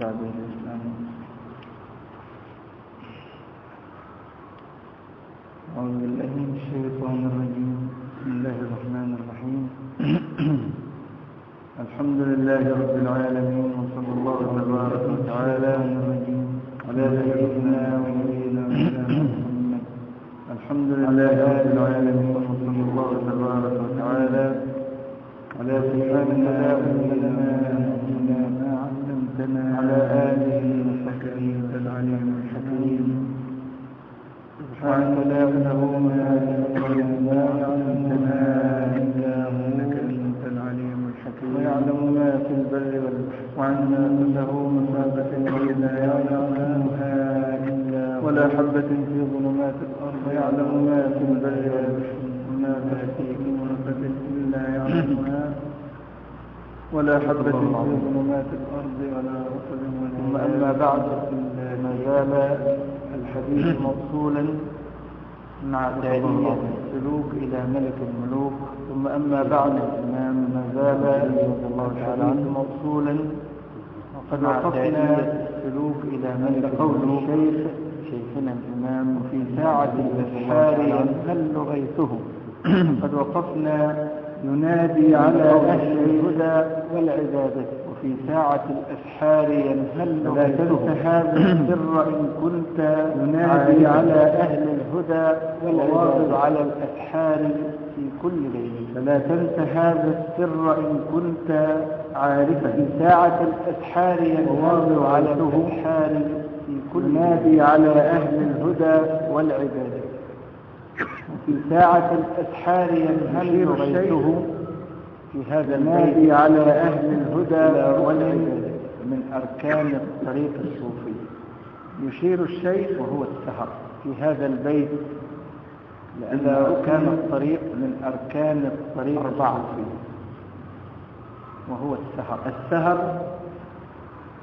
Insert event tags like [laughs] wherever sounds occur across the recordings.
بعد الإسلام أعوذ بالله من الشيطان الرجيم. بسم الله الرحمن الرحيم. الحمد لله رب العالمين وصلى الله تبارك وتعالى على سيدنا ونبينا محمد. الحمد لله رب العالمين وصلى الله تبارك وتعالى على سيدنا ونبينا ما علمتنا على آله وصحبه العليم الحكيم. سبحانك لا علم لنا ما علمتنا إلا إنك أنت العليم الحكيم ويعلم ما في البر والبحر وعنا له مصابة لا يعلمها إلا ولا حبة في ظلمات الأرض ويعلم ما في البر والبحر وما تأتيهم ربة إلا يعلمها ولا حبة في ظلمات الأرض ولا رطب ولا ثم أما بعد ما زال الحديث [clears throat] موصولا مع داعية السلوك إلى ملك الملوك. ثم أما بعد الإمام ما زال عنه موصولا. وقد وقفنا السلوك إلى ملك قول الشيخ شيخنا الإمام وفي ساعة الأسحار هل غيثه قد وقفنا ينادي على أهل الهدى والعبادة. وفي ساعة الأسحار ينهل لا تنس هذا السر إن كنت ينادي على أهل الهدى. والعبادة. على الأسحار في كل ليل. فلا تنس هذا السر إن كنت عارفا. في ساعة الأسحار ينهل على الأسحار. في كل نادي على أهل الهدى والعبادة. وفي ساعة الأسحار ينهل غيثه في هذا النادي على أهل الهدى والعبادة من أركان الطريق الصوفي. يشير الشيخ وهو السهر في هذا البيت لأن أركان الطريق من أركان الطريق الصوفي. وهو السهر. السهر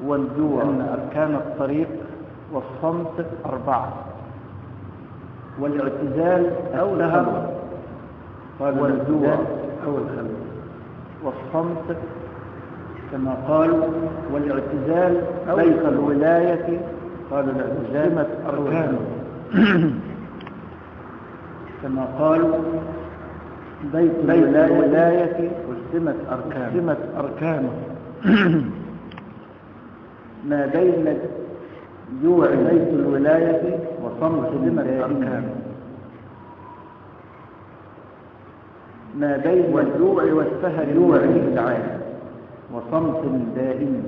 والجوع. أن أركان الطريق والصمت أربعة. والاعتزال أو الهر والجوع أو الخلوة والصمت كما قالوا والاعتزال بيت الولاية قالوا الاعتزال أركانه كما قالوا بيت الولاية وسمت أركانه سمت أركانه ما بين جوع بيت الولاية وصمت أركانه ما بين الجوع والسهر جوع العام وصمت دائم.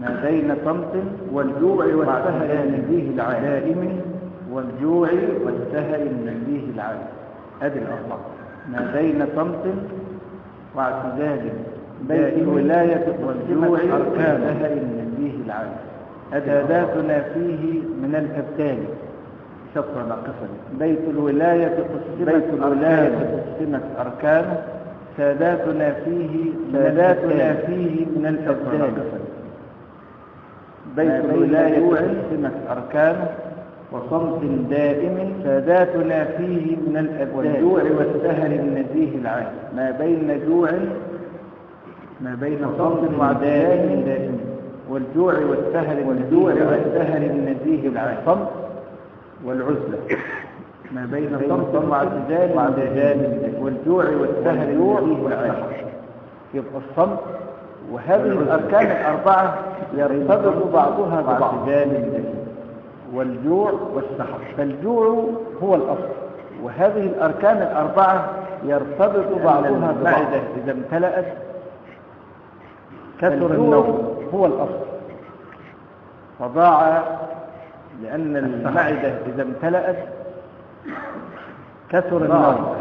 ما بين صمت والجوع والسهر النزيه العام دائم والجوع والسهر النزيه العام هذه الأربعة ما بين صمت واعتزال بيت الولاية والجوع والسهر النزيه العام. ساداتنا فيه من الأبدان شطر ناقصا بيت الولاية قسمت بيت الولاية قسمت أركانه ساداتنا فيه ساداتنا فيه من الأبدان بيت الولاية قسمت أركانه وصمت دائم. ساداتنا فيه من الأبدان. والجوع والسهر النزيه العام. ما بين جوع ما بين صمت وعدائم دائم والجوع والسهر والجوع والسهر النزيه العام صمت والعزلة. ما بين صمت واعتزال واعتزال والجوع والسهر والسحر يبقى الصمت وهذه الأركان الأربعة يرتبط بعضها ببعض. والجوع والسحر فالجوع هو الأصل. وهذه الأركان الأربعة يرتبط بعضها ببعض. إذا امتلأت كثر النوم هو الأصل. فضاع لأن المعدة إذا امتلأت كثر النوم.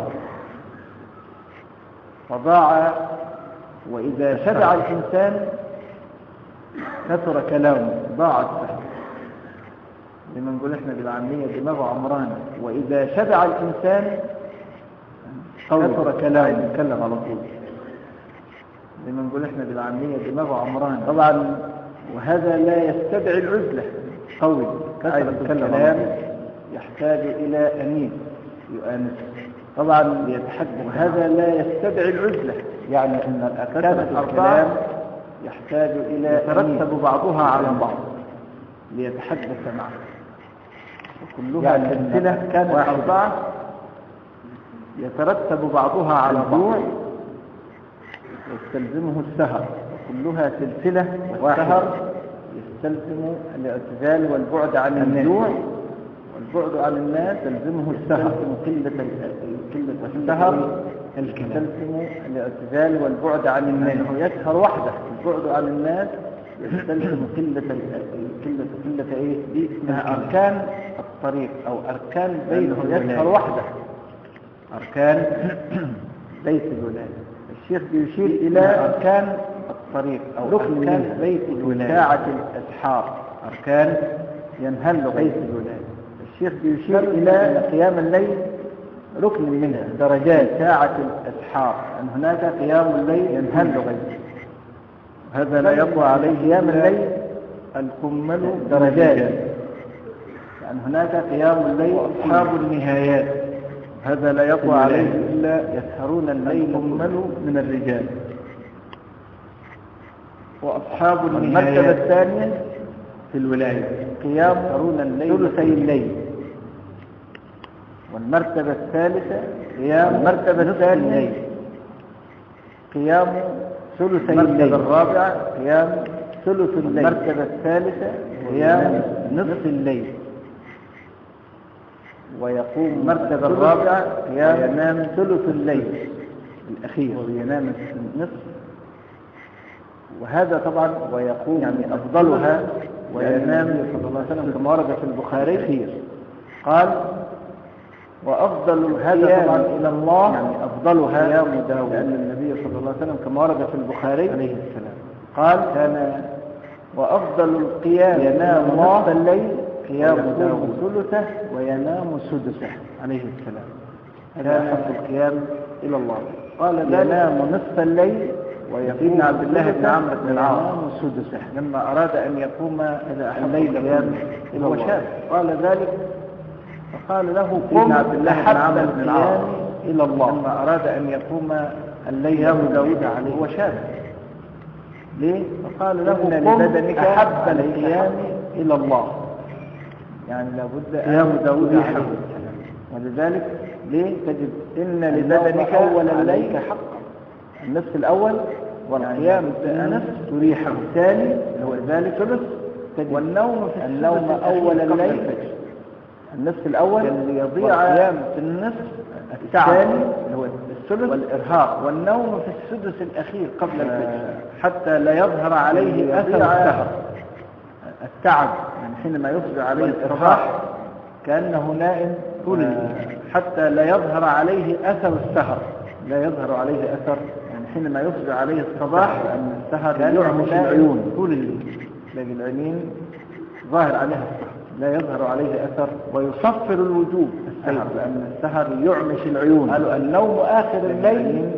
فضاع وإذا شبع الإنسان كثر كلامه. ضاع السهل لما نقول إحنا بالعامية دماغه عمران. وإذا شبع الإنسان كثر كلامه يتكلم على طول. لما نقول إحنا بالعامية دماغه عمران. طبعا وهذا لا يستدعي العزلة. قوي. كثرة الكلام. يحتاج إلى أنيس يؤانسه طبعا يتحدث. وهذا لا يستدعي العزلة. يعني أن الأركان الأربعة يحتاج إلى يترتب بعضها على بعض. ليتحدث معه. وكلها يعني سلسلة كانت أربعة يترتب بعضها على بعض. يستلزمه السهر. وكلها سلسلة والسهر يستلزم الاعتزال والبعد عن الجوع. والبعد عن الناس يلزمه السهر. قلة قلة السهر يستلزم الاعتزال والبعد عن الناس. يسهر وحده البعد عن الناس يستلزم قلة قلة قلة إيه؟ دي اسمها أركان الطريق أو أركان بيته يسهر وحده. أركان بيت الولاده الشيخ بيشير إلى أركان الطريق أو ركن أركان بيت الولاده ساعة الاسحار أركان ينهل بيت الولاده الشيخ بيشير إلى قيام الليل ركن منها. درجات ساعة الاسحار أن هناك قيام الليل ينهل بيت هذا لا يقوى عليه قيام الليل الكمل درجات. يعني هناك قيام الليل وأصحاب النهايات. هذا لا يقوى عليه. إلا يسهرون الليل كمل من الرجال. وأصحاب المرتبة الثانية في الولاية. قيام الليل ثلثي الليل. والمرتبة الثالثة قيام المرتبة الثانية قيام ثلثي الليل. الرابعة قيام ثلث الليل. المرتبة الثالثة قيام نصف الليل. ويقوم المرتبة الرابعة ينام ثلث الليل. الأخير. وينام النصف. وهذا طبعا ويقوم يعني أفضلها وينام صلى الله عليه وسلم كما ورد في البخاري. خير قال وأفضل هذا طبعا إلى الله يعني أفضلها قيام داود. لأن النبي صلى الله عليه وسلم كما ورد في البخاري. عليه السلام. قال كان وأفضل القيام ينام الله الليل قيام داود ثلثه وينام سدسه. عليه السلام. هذا أحب القيام إلى الله. قال ينام نصف الليل ويقوم عبد الله بن عمرو بن العاص. سدسه. لما أراد أن يقوم الليل إلى الله. قال ذلك فقال له قم عبد الله بن عمرو بن العاص. إلى الله. لما أراد أن يقوم الليل قيام داود عليه. هو شاب. ليه؟ فقال له قم أحب القيام إلى الله. يعني لابد قيام داود السلام ولذلك ليه تجد إن لبدنك أول الليل حقا النصف الأول والقيام يعني نفس تريحه. الثاني هو ذلك ثلث والنوم في النوم أول الليل النصف الأول يضيع في النصف الثاني هو الثلث والإرهاق. والنوم في السدس الأخير قبل الفجر. حتى لا يظهر عليه أثر السهر. التعب يعني حينما يصبح عليه الإرهاق كأنه نائم طول حتى لا يظهر عليه أثر السهر. لا يظهر عليه أثر يعني حينما يصبح عليه الصباح لأن السهر يعمش العيون. طول الليل لكن العينين ظاهر عليها السهر. لا يظهر عليه أثر. ويصفر الوجوه السهر لأن السهر يعمش العيون. قالوا النوم آخر الليل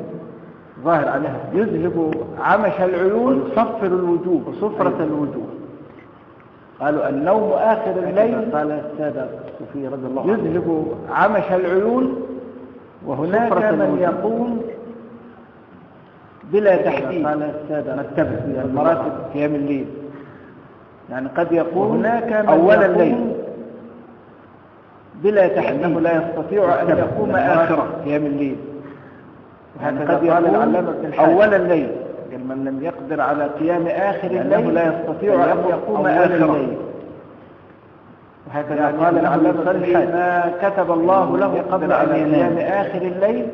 ظاهر عليها يذهب عمش العيون ويصفر الوجوه وصفرة الوجوه قالوا النوم آخر الليل قال السادة الصوفي رضي الله عنه يذهب عمش العيون وهناك من يقوم بلا تحديد. قال السادة مرتبة المراتب قيام الليل. يعني قد يقوم هناك من أول الليل. بلا تحديد. أنه لا يستطيع أن يقوم آخرة قيام الليل. يعني قد يقول العلامة أول الليل. من لم يقدر على قيام آخر الليل لا يستطيع أن يقوم آخر الليل. وهكذا قال العلامة ما كتب الله له قبل أن ينام آخر الليل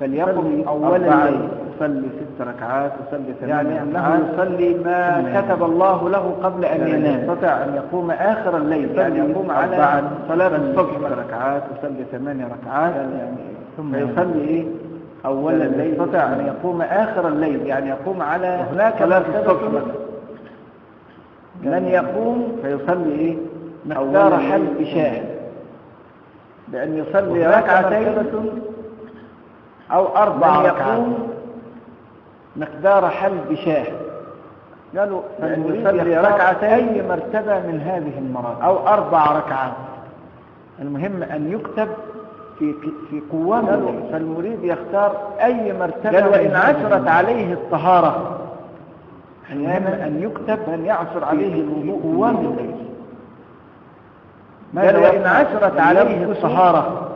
فليقم أول الليل. يصلي ست ركعات يصلي ثمان يعني أنه يصلي ما كتب الله له قبل أن ينام. يستطيع أن يقوم آخر الليل. يعني يقوم على صلاة الصبح. ركعات يصلي ثمان ركعات. يعني ثم يصلي إيه؟ أول الليل يستطيع أن يقوم آخر الليل يعني يقوم على هناك الصبح من يقوم فيصلي إيه؟ مقدار حلب شاه بأن يصلي ركعتين أو أربع ركعات. مقدار حلب شاه قالوا فالمريد يصلي ركعتين أي مرتبة من هذه المراتب. أو أربع ركعات. المهم أن يكتب في في قوام قالوا الليل فالمريد يختار أي مرتبة قال وإن عثرت. عليه الطهارة. أحيانا أن يكتب من يعثر عليه الوضوء قوام في الليل. ماذا قال وإن؟ عثرت عليه الطهارة.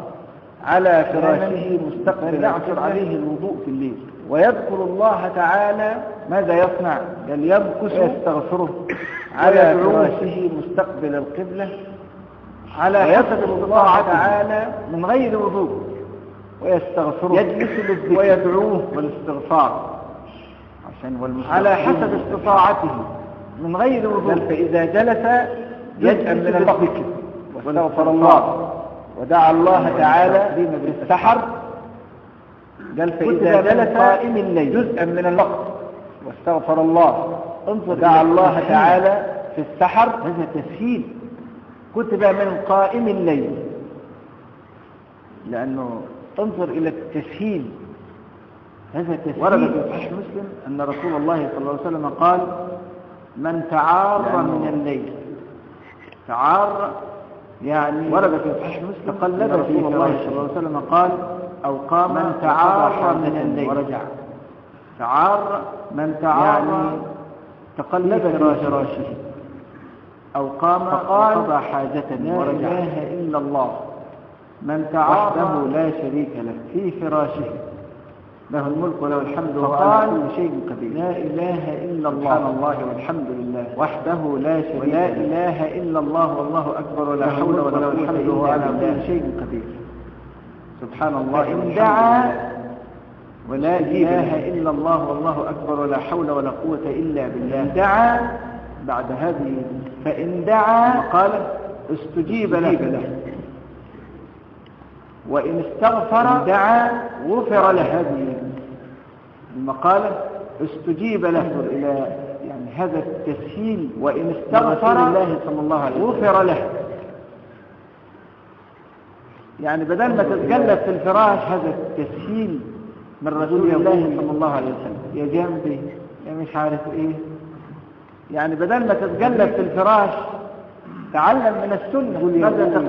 على فراشه مستقبل يعثر عليه الوضوء في الليل. ويذكر الله تعالى ماذا يصنع؟ قال يمكث ويستغفره على ويدعوه. فراشه مستقبل القبلة. على حسب الله استطاعته تعالى من غير وضوء. ويستغفره. يجلس للذكر. ويدعوه والاستغفار. عشان على حسب استطاعته. من غير بل وضوء فإذا جلس يجأ من الذكر. واستغفر الله. ودعا الله تعالى في السحر. قال فإذا جلس قائم الليل. جزءا من الوقت. واستغفر الله. انظر إلى الله. تعالى في السحر. هذا تسهيل. كتب من قائم الليل. لأنه انظر إلى التسهيل. هذا تسهيل. ورد في صحيح مسلم أن رسول الله صلى الله عليه وسلم قال من تعار من الليل. تعار يعني ورد في صحيح مسلم تقلب في رسول الله. صلى الله عليه وسلم قال أو قام من تعار من الليل. ورجع. تعار من تعار يعني تقلب في فراشه. أو قام فقال وقضى حاجة لا ورجع. إله إلا الله. من تعار وحده لا شريك له في فراشه. له الملك وله الحمد وهو فقال على كل شيء قدير. لا إله إلا سبحان الله الله والحمد لله. وحده لا شريك ولا له إله إلا الله والله أكبر ولا حول ولا قوة إلا وهو على بالله. كل شيء قدير. سبحان الله والحمد دعا. ولا إله له. إلا الله والله أكبر ولا حول ولا قوة إلا بالله. إن دعا بعد هذه فإن دعا المقالة استجيب له. وإن استغفر دعا غفر له. هذه المقالة استجيب له. إلى يعني هذا التسهيل. وإن استغفر الله صلى الله عليه وسلم. غفر له. يعني بدل ما تتجلد في الفراش هذا التسهيل من رسول الله صلى الله عليه وسلم يا جنبي يا مش عارف إيه. يعني بدل ما تتجلد في الفراش تعلم من السنة. ماذا. تقول؟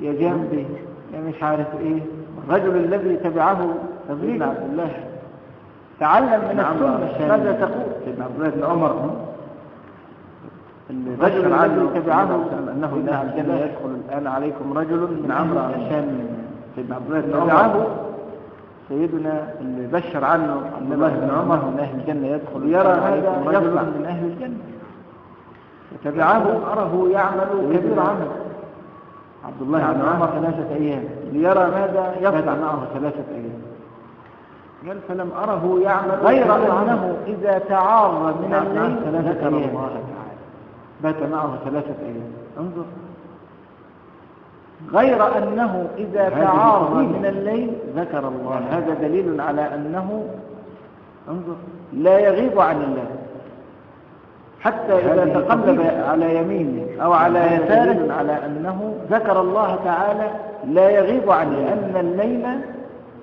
يا جنبي يا مش عارف إيه. الرجل الذي تبعه سيدنا عبد الله. تعلم من بن عمرو السنة. عشان ماذا تقول؟ سيدنا عبد الله بن عمر الرجل الذي تبعه عبد الجنة الله. يدخل الآن عليكم رجل من عمرو علشان سيدنا عبد الله بن عمر. سيدنا اللي بشر عنه عبد الله بن عمر من أهل الجنة. يدخل يرى هذا يصنع. من أهل الجنة. تبعه أره يعمل كبير عمل عبد الله بن عمر. ثلاثة أيام. ليرى ماذا. يصنع معه ثلاثة أيام. قال فلم أره يعمل غير. أنه إذا تعار من الليل ثلاثة أيام. الله تعالى. بات معه ثلاثة أيام. انظر. غير أنه إذا هذه تعار قضية. من الليل ذكر الله. يعني هذا دليل على أنه انظر لا يغيب عن الله. حتى إذا تقلب. على يمينه أو على هذا يساره على أنه ذكر الله تعالى لا يغيب عنه لأن الليل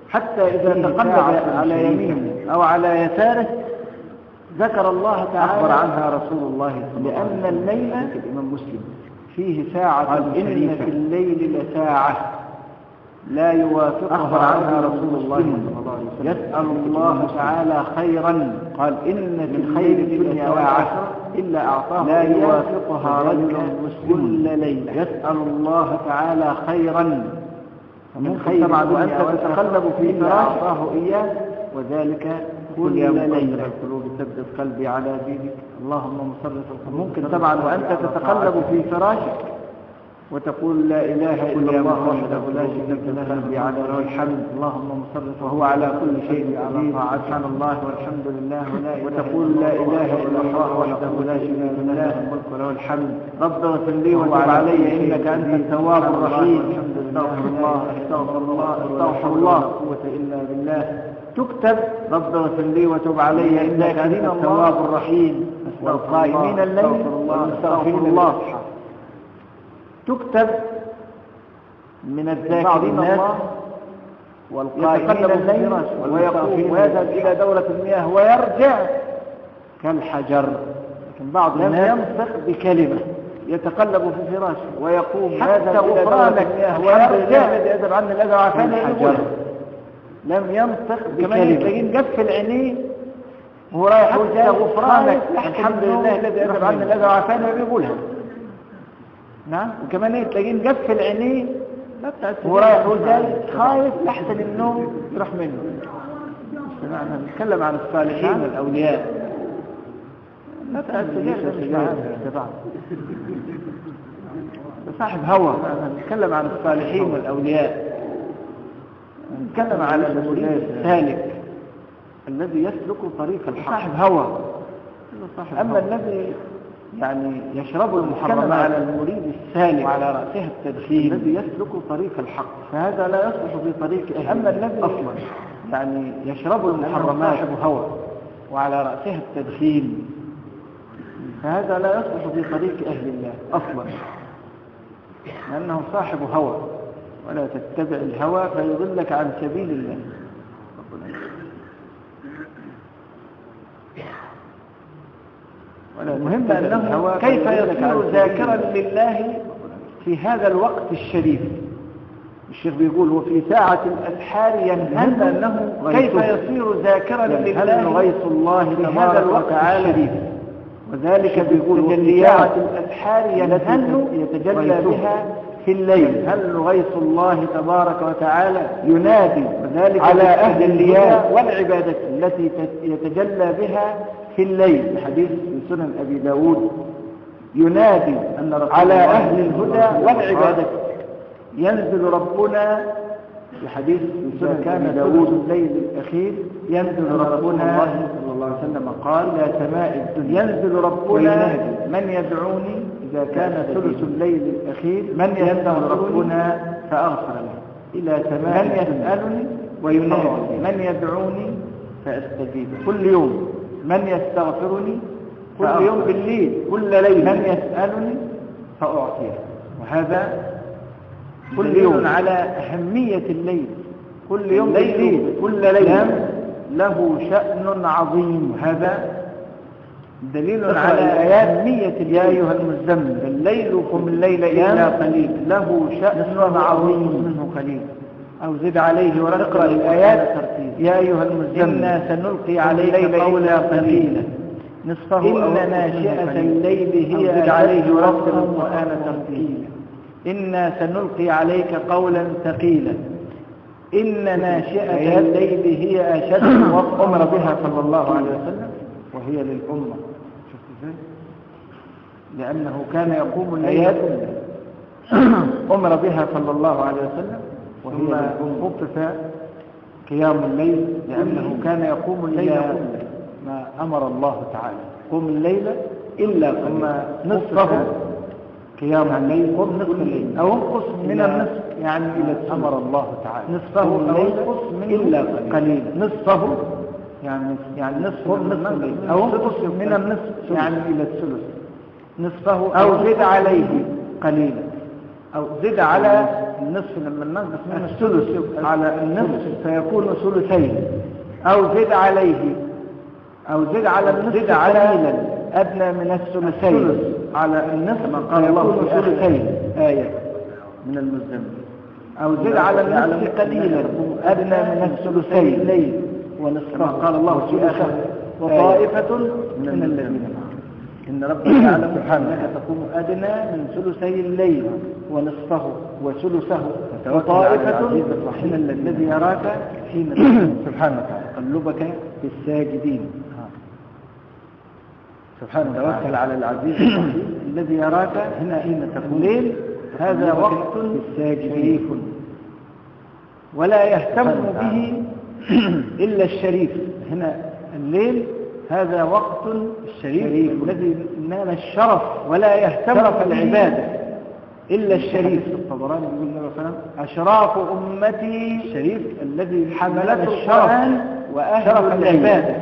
حتى إذا تقلب على. يمينه أو على يساره ذكر الله تعالى أخبر عنها رسول الله صلى الله عليه لأن وسلم. الليل حديث الإمام مسلم. فيه ساعة إن في الليل لساعة لا يوافقها أخبر عنها رسول الله صلى الله عليه وسلم. يسأل الله تعالى خيرا. قال إن في من خير خير الدنيا الدنيا والآخرة والآخرة إلا أعطاه لا يوافقها رجل مسلم. كل ليلة. يسأل الله تعالى خيرا. من خير والآخرة تتقلب في إلا فراش. أعطاه إياه وذلك كل ليلة. القلوب ثبت قلبي على دينك. اللهم القلوب. ممكن طبعا وأنت تتقلب. في فراشك وتقول لا إله إلا الله وحده لا شريك له على الحمد اللهم مصرف وهو على كل شيء على سبحان الله والحمد لله وتقول لا إله إلا الله وحده لا شريك له. الملك وله الحمد. رب اغفر لي وتب علي إنك أنت. التواب الرحيم. استغفر الله استغفر الله استغفر الله ولا قوة إلا بالله. تكتب رب اغفر لي وتب علي إنك أنت التواب. الرحيم. والقائمين الليل والمستغفرين الله. تكتب من الذاكرين الناس الله والقائمين الليل ويقوم ويذهب إلى دورة المياه ويرجع كالحجر. لكن بعض لم الناس ينطق بكلمة. يتقلب في فراشه. ويقوم حتى هذا إلى غفرانك المياه ويرجع. الذي الأذى وعافانا كالحجر يقول لم ينطق كمان بكلمة. تلاقيه مقفل عينيه؟ وهو رايح يقول غفرانك. الحمد لله الذي أذهب عنا الأذى وعافانا بيقولها نعم. وكمان إيه تلاقيه مقفل عينيه. وهو رايح يقول جاي خايف لحسن النوم يروح منه. سمعنا نتكلم عن الصالحين والأولياء. لا تأسجل صاحب هوى. نتكلم عن الصالحين والأولياء. نتكلم على المريد السالك الذي يسلك طريق الحق. صاحب هوى. أما الذي يعني يشرب المحرمات على المريد السالك وعلى رأسها التدخين. الذي يسلك طريق الحق. فهذا لا يصلح في طريق أهل أما الذي أصلا. يعني يشرب المحرمات صاحب هوى. وعلى رأسها التدخين. فهذا لا يصلح في طريق أهل الله أصلا. لأنه صاحب هوى. ولا تتبع الهوى فيضلك عن سبيل الله. المهم أنه كيف يصير ذاكرا لله في هذا الوقت الشريف. الشيخ بيقول وفي ساعة الأسحار ينهل أنه كيف يصير ذاكرا لله غيث الله في هذا الوقت الشريف. وذلك بيقول تجليات الأسحار ينهل يتجلى بها في الليل. هل غيث الله تبارك وتعالى ينادي. وذلك على أهل اللياء والعبادة التي يتجلى بها في الليل حديث في سنن أبي داود ينادي أن على أهل الهدى والعبادة. ينزل ربنا في حديث سنن كان داود الليل الأخير ينزل ربنا صلى الله عليه وسلم قال لا سماء الدنيا. ينزل ربنا من يدعوني؟ إذا كان ثلث الليل الأخير من ينزل ربنا فأغفر له. إلى سماء من يسألني؟ وينادي. من يدعوني؟ فأستجيب كل يوم. من يستغفرني كل يوم بالليل كل ليل من يسألني فأعطيه. وهذا كل يوم. على أهمية الليل. كل يوم بالليل. كل ليل له شأن عظيم. هذا دليل على أهمية يا أيها المزمل. الليل قم الليل إلا قليل. له شأن عظيم. منه قليل. أو زد عليه ونقرأ الآيات. يا أيها المزمل إنا سنلقي عليك قولا قليلا. نصفه إن ناشئة الليل هي عليه ورد القرآن ترتيلا. إنا سنلقي عليك قولا ثقيلا. إن ناشئة الليل هي أشد [coughs] أمر بها صلى الله عليه وسلم وهي للأمة. شفت إزاي؟ لأنه كان يقوم الليل [coughs] أمر بها صلى الله عليه وسلم وهي خفف قيام الليل لأنه كان يقوم الليل ما أمر الله تعالى. قم الليل إلا ثم نصفه قيام الليل قم نصف الليل. أو انقص من النصف. يعني إلى أمر الله تعالى. نصفه أو انقص إلا قليلا. نصفه. يعني يعني نصف نصف الليل. أو انقص من النصف. يعني إلى الثلث. نصفه أو زد عليه قليلا. أو زد على النصف لما ننقص من الثلث على النصف فيكون ثلثين. أو زد عليه. أو زد على النصف زد قليلا. أدنى من الثلثين. على النصف ما قال الله في ثلثين. آية. من المزمل أو زد على النصف قليلا. أدنى من الثلثين. ونصفه قال الله في آخر وطائفة من الذين إن ربك يعلم أنك تقوم أدنى من ثلثي الليل ونصفه وثلثه وطائفة من الذي يراك حين سبحانه وتعالى تقلبك في الساجدين. سبحانه وتعالى توكل على العزيز [clears throat] الذي يراك هنا حين تقوم. ليل هذا وقت شريف. ولا يهتم به [clears throat] إلا الشريف. هنا الليل هذا وقت الشريف الذي نال الشرف ولا يهتم في العبادة إلا الشريف. الطبراني يقول النبي صلى الله عليه وسلم أشراف أمتي الشريف الذي حملته الشرف وأهل العبادة.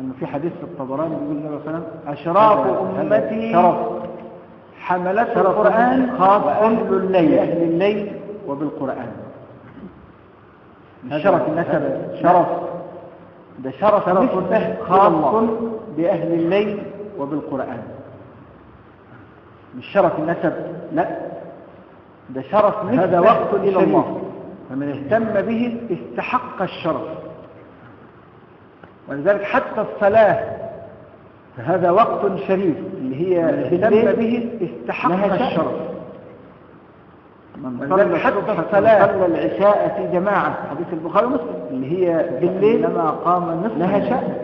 أنه في حديث الطبراني يقول النبي صلى الله عليه وسلم أشراف أمتي شرف. حملته القرآن خاص أهل الليل أهل الليل وبالقرآن. شرف النسب شرف. ده شرف خاص بأهل الليل وبالقرآن. مش شرف النسب لا. ده شرف هذا وقت إلى الله. فمن اهتم به استحق الشرف. ولذلك حتى الصلاة فهذا وقت شريف. اللي هي اهتم به استحق الشرف. من صلى حتى الصلاة صلى العشاء في جماعة. حديث البخاري ومسلم. اللي هي بالليل لما قام النصف لها شأن.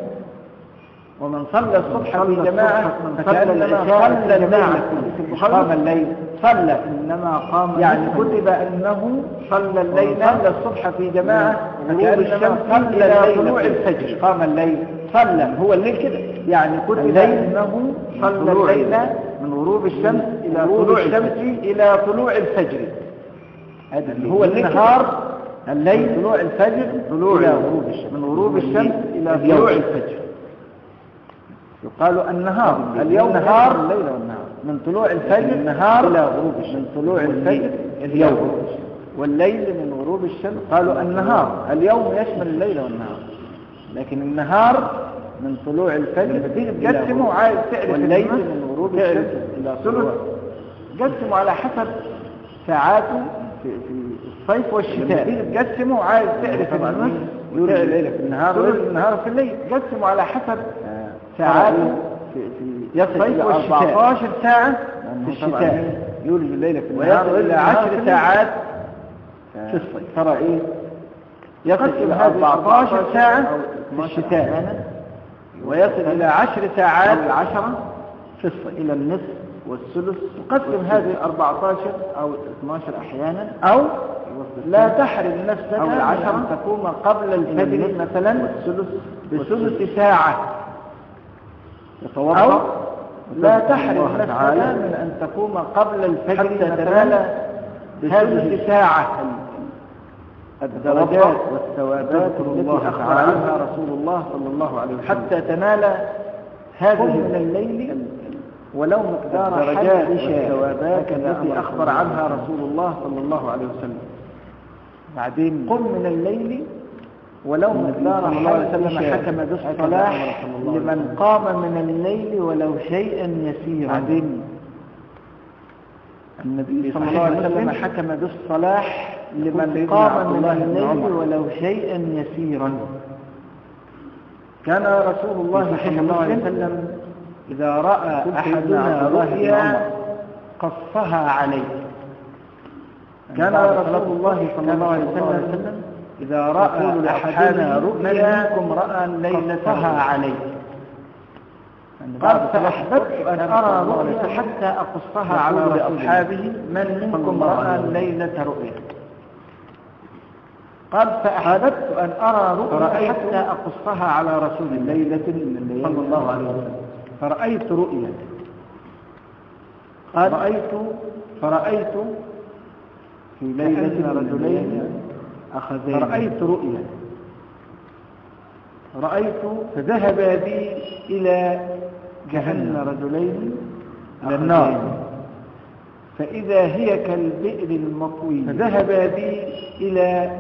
ومن صلى الصبح في جماعة من صلى العشاء صلى الليل. قام الليل. صلى. إنما قام يعني كتب أنه صلى الليل. صلى الصبح في جماعة غروب الشمس إلى طلوع الفجر. قام الليل. صلى. هو الليل كده. يعني كتب أنه صلى الليل. غروب الشمس إلى طلوع الشمس إلى طلوع الفجر. هذا اللي هو النهار الليل طلوع الفجر طلوع إلى غروب الشمس. من غروب الشمس إلى طلوع الفجر. يقال النهار. اليوم نهار. الليل والنهار. من طلوع الفجر النهار إلى غروب الشمس. من طلوع الفجر اليوم. والليل من غروب الشمس. قالوا النهار. اليوم يشمل الليل والنهار. لكن النهار من طلوع الفجر. تيجي تقسمه عايز تعرف الليل من غروب الشمس إلى طلوع قسمه على حسب ساعاته في, في الصيف والشتاء. تيجي تقسمه عايز تعرف النص يقول الليل في النهار. والنهار في الليل. قسمه على حسب ساعاته في في الصيف والشتاء. 14 ساعة في الشتاء. يولج الليل في النهار وإلى 10 ساعات في الصيف. ترى إيه؟ يصل إلى 14 ساعة في الشتاء. ويصل إلى 10 ساعات العشرة في الصيف إلى النصف والثلث تقسم هذه 14 أو 12 أحيانا. أو لا تحرم نفسك أو العشرة. أن تقوم قبل الفجر مثلا والثلث بثلث ساعة. أو لا تحرم نفسك من أن تقوم قبل الفجر حتى تنال بثلث ساعة. الدرجات والثوابات التي أخبر عنها رسول الله صلى الله عليه وسلم. حتى تنال هذه من الليل ولو مقدار درجات والثوابات التي أخبر عنها رسول الله صلى الله عليه وسلم. بعدين قم من الليل ولو مقدار صلى الله عليه وسلم حكم بالصلاح لمن قام من الليل ولو شيئا يسيرا. بعدين النبي صلى الله عليه وسلم حكم بالصلاح لمن قام من الليل ولو شيئا يسيرا. كان رسول الله صلى الله عليه وسلم إذا رأى أحدنا رؤيا قصها عليه. كان رسول الله صلى الله عليه وسلم إذا رأى أحدنا رؤيا منكم رأى ليلتها عليه. قال فأحببت أن أرى رؤيا حتى أقصها على أصحابه من منكم رأى الليلة رؤيا. قال فأحببت أن أرى رؤيا حتى أقصها على رسول الليلة من الليل. صلى الله عليه وسلم. فرأيت رؤيا. قال رأيت فرأيت في ليلة رجلين أخذين فرأيت رؤيا. رأيت فذهب بي إلى جهنم. رجلين إلى النار. فإذا هي كالبئر المطوي فذهب بي إلى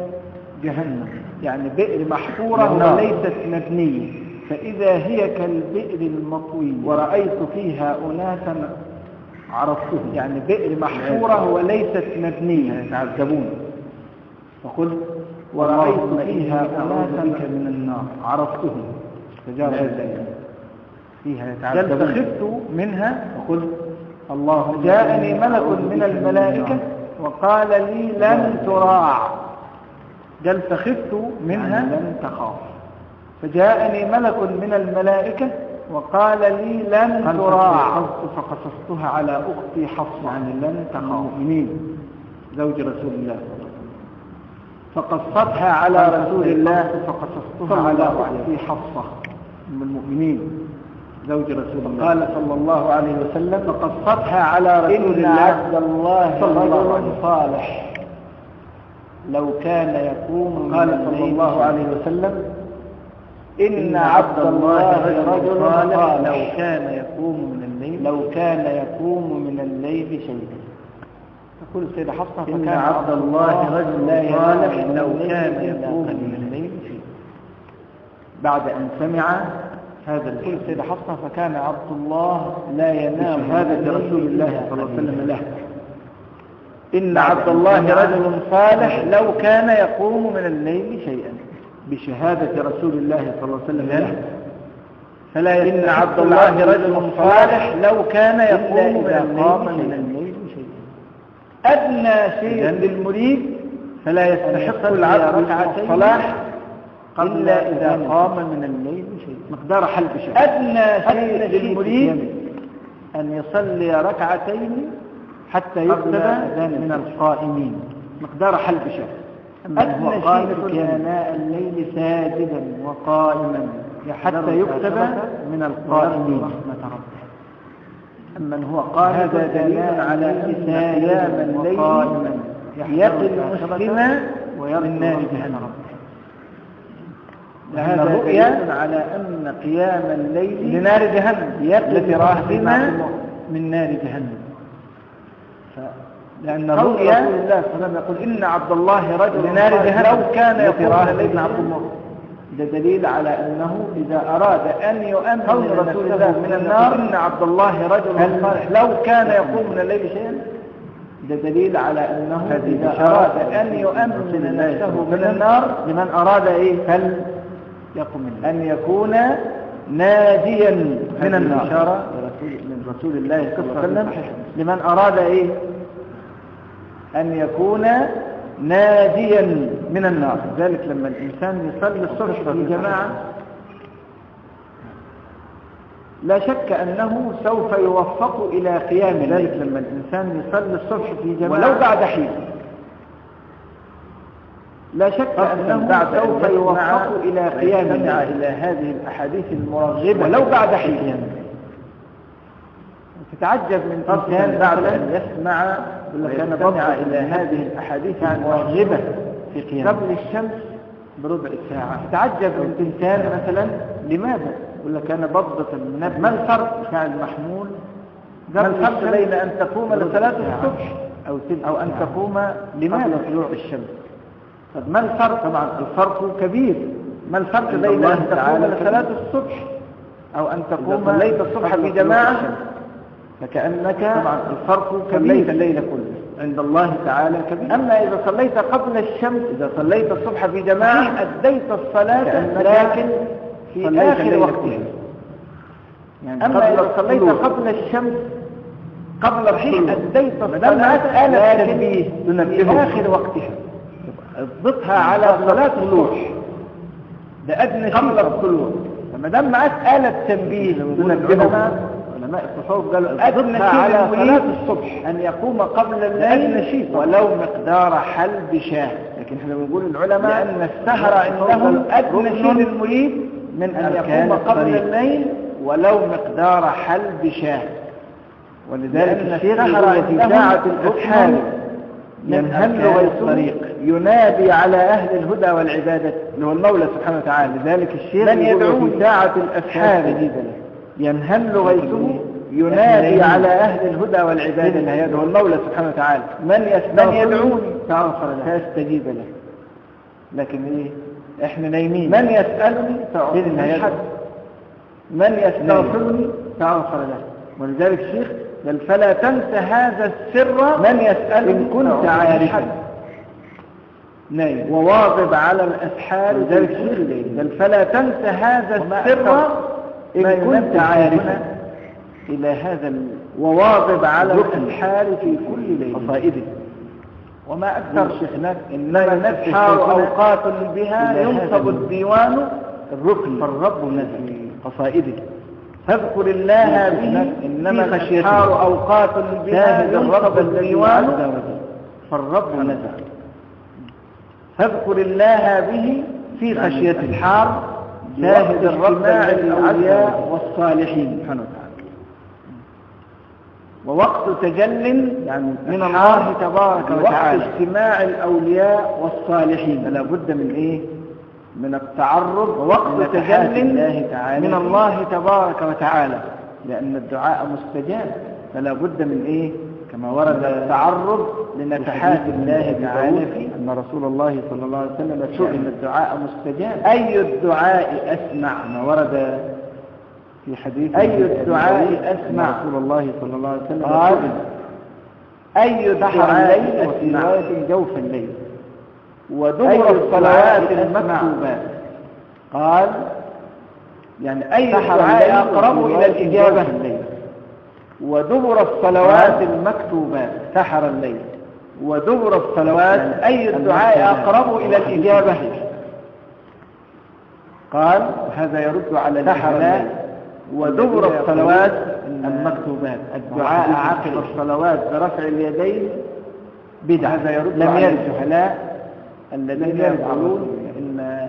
جهنم يعني بئر محفورة وليست مبنية. فإذا هي كالبئر المطوي ورأيت فيها أناسا عرفتهم يعني بئر محفورة وليست مبنية. يتعذبون فقلت ورأيت فيها أناسا من النار. عرفتهم. الليل فيها يتعذبون فخفت منها وقلت الله جاءني ملك من الملائكة وقال لي لن تراع. قال فخفت منها لن تخاف. فجاءني ملك من الملائكة وقال لي لن تراع فقصصتها على أختي حفصة. يعني لن تخاف. زوج رسول الله. فقصتها على رسول الله. فقصصتها على أختي حفصة. من المؤمنين. زوج رسول الله. قال صلى الله عليه وسلم فقصتها على رسول الله. عبد الله رجل صالح. لو كان يقوم قال صلى الله عليه وسلم إن عبد الله رجل صالح. لو كان يقوم من الليل. لو كان يقوم من الليل شيئا. تقول السيدة حفصة فكان عبد الله رجل صالح لو كان يقوم من الليل شيئا. بعد أن سمع هذا الكل سيدة حفصة فكان عبد الله لا ينام بشهادة رسول الله صلى الله عليه وسلم له. إن عبد الله رجل صالح لو كان يقوم من الليل شيئا بشهادة رسول الله صلى الله عليه وسلم. فلا إن عبد الله رجل صالح لو كان يقوم من قام الليل من شيئا. الليل شيئا. أدنى شيء للمريد فلا يستحق العبد الصلاح إلا إذا قام من الليل شيئا. مقدار حلب شيء شيء أدنى شيء للمريد. أن يصلي ركعتين حتى يكتب من القائمين. مقدار حلب شيء أدنى شيء آناء الليل ساجدا وقائما حتى يكتب من القائمين. أمن هو قال هذا دليل على أن قيام الليل يقي المسلم من نار جهنم. هذا دليل على أن قيام الليل لنار جهنم. يقي المسلم من نار جهنم. لأن رسول الله صلى الله عليه وسلم يقول إن عبد الله رجل لنار جهنم. لو كان يقوم الليل عبد الله. ده دليل على أنه إذا أراد أن يؤمن رسول الله من النار إن عبد الله رجل صالح. لو كان يقوم من الليل شيئا؟ ده دليل على أنه إذا أراد أن يؤمن نفسه من النار لمن أراد إيه؟ فل يقوم أن يكون ناجيا من النار. إشارة من رسول الله صلى الله عليه وسلم. لمن أراد إيه؟ أن يكون ناجيا من النار. ذلك لما الإنسان يصلي الصبح في جماعة. لا شك أنه سوف يوفق إلى قيام ذلك لما الإنسان يصلي الصبح في جماعة. ولو بعد حين. لا شك أنه بعد سوف يوفق إلى قيام إلى هذه الأحاديث المرغبة. ولو بعد حين. تتعجب من إنسان بعد أن يسمع ضمع إلى هذه الأحاديث المرغبة في قيام قبل الشمس بربع ساعة. تتعجب من إنسان مثلا لماذا؟ يقول لك أنا بضة النبي. ما الفرق؟ فعل محمول. ما الفرق بين أن تقوم لصلاة الصبح أو, أو أن تقوم لماذا؟ طلوع الشمس. طب ما الفرق؟ طبعا الفرق كبير. ما الفرق بين أن تقوم لصلاة الصبح أو أن تقوم صليت الصبح في جماعة فكأنك طبعا الفرق كبير. الليل كله عند الله تعالى كبير أما إذا صليت قبل الشمس إذا صليت الصبح في جماعة أديت الصلاة لكن في آخر وقتها يعني أما إذا صليت قبل الشمس قبل الحين أديت الصلاة لكن في آخر وقتها اضبطها على صلاة الطلوع. ده أدنى قبل الطلوع. فما دام معاك آلة تنبيه تنبهها علماء التصوف قالوا أدنى على صلاة الصبح. أن يقوم قبل الليل ولو مقدار حلب شاة. لكن إحنا بنقول العلماء لأن السهر عندهم أدنى شيء للمريد من أن يقوم قبل الليل ولو مقدار حلب شاة. ولذلك السهر في ساعة الأسحار ينهل غير ينادي على أهل الهدى والعبادة. اللي هو المولى سبحانه وتعالى. لذلك الشيخ من يدعو في ساعة الأسحار. ينهل غيثه ينادي على أهل الهدى والعبادة هذا هو المولى سبحانه وتعالى. من, من يدعوني؟ فاستجيب له. لكن إيه؟ إحنا نايمين. من يسألني؟ فأعطيه من يستغفرني؟ فأغفر له. ولذلك الشيخ بل فلا تنس هذا السر من يسأل إن كنت عارفا. نايم. وواظب على الأسحار. ذلك الشيخ بل فلا تنس هذا السر إن كنت عارفا إلى هذا وواظب على الأسحار في كل ليلة. قصائده وما أكثر شيخنا إنما نسحار أوقات بها ينصب الديوان الركن. فالرب نزل. قصائده فاذكر الله به إنما خشيتار أوقات بها ينصب الديوان. فالرب نزل. فاذكر الله به في خشية الحار. شاهد اجتماع الأولياء والصالحين. سبحانه وتعالى. ووقت تجل يعني من الله تبارك وتعالى وقت اجتماع الأولياء والصالحين. فلا بد من إيه؟ من التعرض ووقت تجل من الله تبارك وتعالى. لأن الدعاء مستجاب. فلا بد من إيه؟ كما ورد التعرض لنفحات الله تعالى فيه أن رسول الله صلى الله عليه وسلم سئل الدعاء مستجاب. أي الدعاء أسمع؟ ما ورد في حديث أي الدعاء أسمع؟ رسول الله صلى الله عليه وسلم قال أي الدعاء وفي أسمع؟ جوف الليل. ودبر الصلوات المكتوبات قال يعني أي الدعاء الليل أقرب إلى الإجابة؟ الليل. ودبر الصلوات صلوات المكتوبات سحر الليل. ودبر الصلوات أي الدعاء. أقرب إلى الإجابة. قال وهذا يرد على سحر ودبر الصلوات المكتوبات. الدعاء عقب الصلوات برفع اليدين. بدعة. هذا يرد لم على يرد. الجهلاء الذين يقولون إن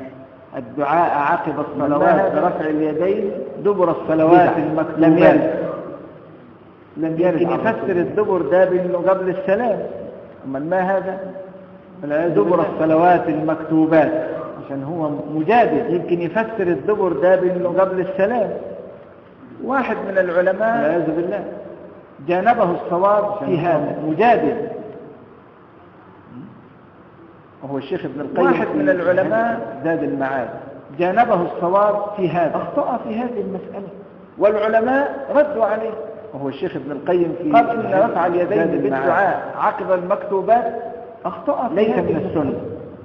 الدعاء عقب الصلوات برفع اليدين. دبر الصلوات. المكتوبات لم يرد. يمكن يفسر الدبر ده بأنه قبل السلام. أما ما هذا؟ دبر الصلوات المكتوبات. عشان هو مجادل. يمكن يفسر الدبر ده بأنه قبل السلام. واحد من العلماء والعياذ بالله. جانبه الصواب في هذا. مجادل. وهو الشيخ ابن القيم واحد من العلماء زاد المعاد. جانبه الصواب في هذا. أخطأ في هذه المسألة. والعلماء ردوا عليه. وهو الشيخ ابن القيم في قال إن رفع اليدين. بالدعاء عقب المكتوبات أخطأ ليس من السنة.